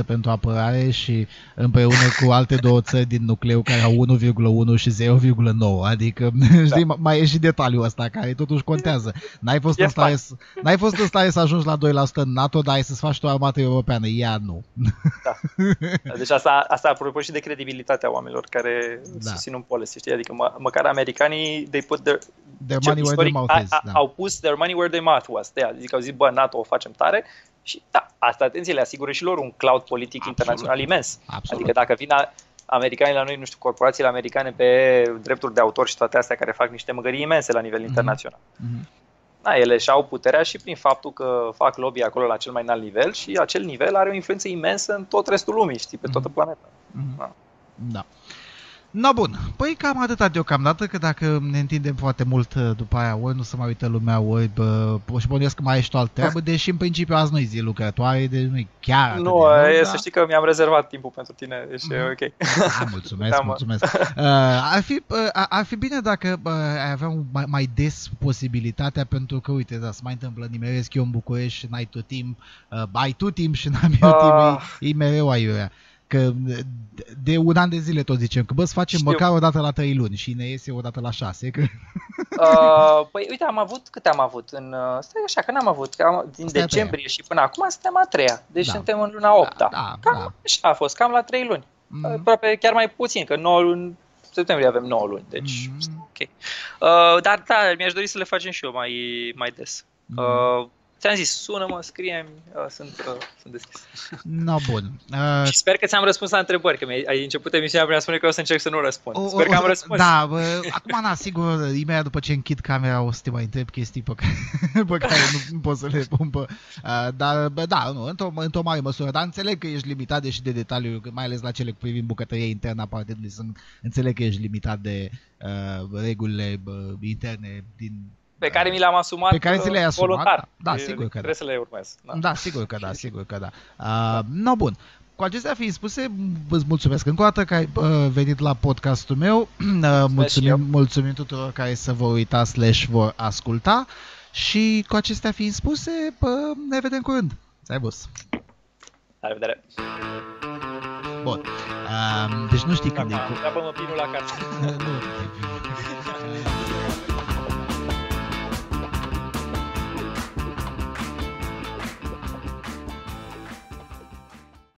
1,2% pentru apărare și împreună cu alte două țări din nucleu care au 1,1 și 0,9. Adică, da. știi, mai e și detaliul ăsta care totuși contează. N-ai fost, în stare, să, n-ai fost în stare să ajungi la 2% în NATO, dar ai să-ți faci tu armată europeană. Ea nu. Da. Deci asta, asta apropo și de credibilitatea oamenilor care da. susțin un policy, știi? Adică mă, măcar americanii, they put their, their money where their mouth is. A, da. Au pus their money where their mouth was. De adică au zis, bă, NATO o facem tare și da, asta, atenție, le asigură și lor un cloud politic Absolut. internațional imens. Absolut. Adică dacă vin americanii la noi, nu știu, corporațiile americane pe drepturi de autor și toate astea care fac niște măgării imense la nivel mm-hmm. internațional. Mm-hmm. Da, ele și-au puterea și prin faptul că fac lobby acolo la cel mai înalt nivel și acel nivel are o influență imensă în tot restul lumii, știi, pe toată mhm. planeta. Mm-hmm. Da. da. No, bun. Păi cam atâta deocamdată, că dacă ne întindem foarte mult uh, după aia, ori nu se mai uită lumea, ori bă, și bănuiesc că mai ești o altă treabă, deși în principiu azi nu-i zi lucrătoare, deci nu-i chiar Nu, de e, să știi că mi-am rezervat timpul pentru tine, deci mm. e ok. Da, mulțumesc, da, mulțumesc. Uh, ar, fi, uh, ar fi bine dacă uh, ai avea mai, mai des posibilitatea, pentru că, uite, da, se mai întâmplă, nimeresc eu în București, n-ai tot timp, uh, ai tu timp și n-am eu timp, uh. e, e mereu aiurea. Că de un an de zile tot zicem că bă, să facem Știu. măcar o dată la 3 luni și ne iese o dată la 6. Că... Uh, păi uite, am avut, câte am avut? În, uh, stai așa, că n-am avut, că am, din Stai decembrie și până acum suntem a treia, deci da. suntem în luna 8 da, da, Cam da. așa a fost, cam la 3 luni. Mm. Aproape chiar mai puțin, că 9 luni septembrie avem 9 luni, deci mm. ok. Uh, dar da, mi-aș dori să le facem și eu mai, mai des. Mm. Uh, ți-am zis, sună-mă, scrie uh, sunt, uh, sunt deschis. No, bun. Uh, și sper că ți-am răspuns la întrebări, că ai început emisiunea prin a spune că o să încerc să nu răspund. O, sper că am răspuns. Da, bă, acum, na, sigur, imediat după ce închid camera o să te mai întreb chestii pe care, pe care nu, nu pot să le pun pe... Uh, dar, bă, da, nu, într-o, într-o mare măsură, dar înțeleg că ești limitat deși de detaliu, mai ales la cele privind bucătăria internă a partidului, sunt, înțeleg că ești limitat de uh, regulile uh, interne din pe care mi le-am asumat pe care ți le-ai asumat, voluntar. Da, sigur că Trebuie da. să le urmez. Da. da, sigur că da, sigur că da. Uh, no, bun. Cu acestea fiind spuse, îți mulțumesc încă o dată că ai uh, venit la podcastul meu. Uh, mulțumim, mulțumim tuturor care să vă uita slash vor asculta. Și cu acestea fiind spuse, uh, ne vedem curând. Servus! La revedere! Bun. Uh, deci nu știi când e... Treabă-mă pinul la casă. nu,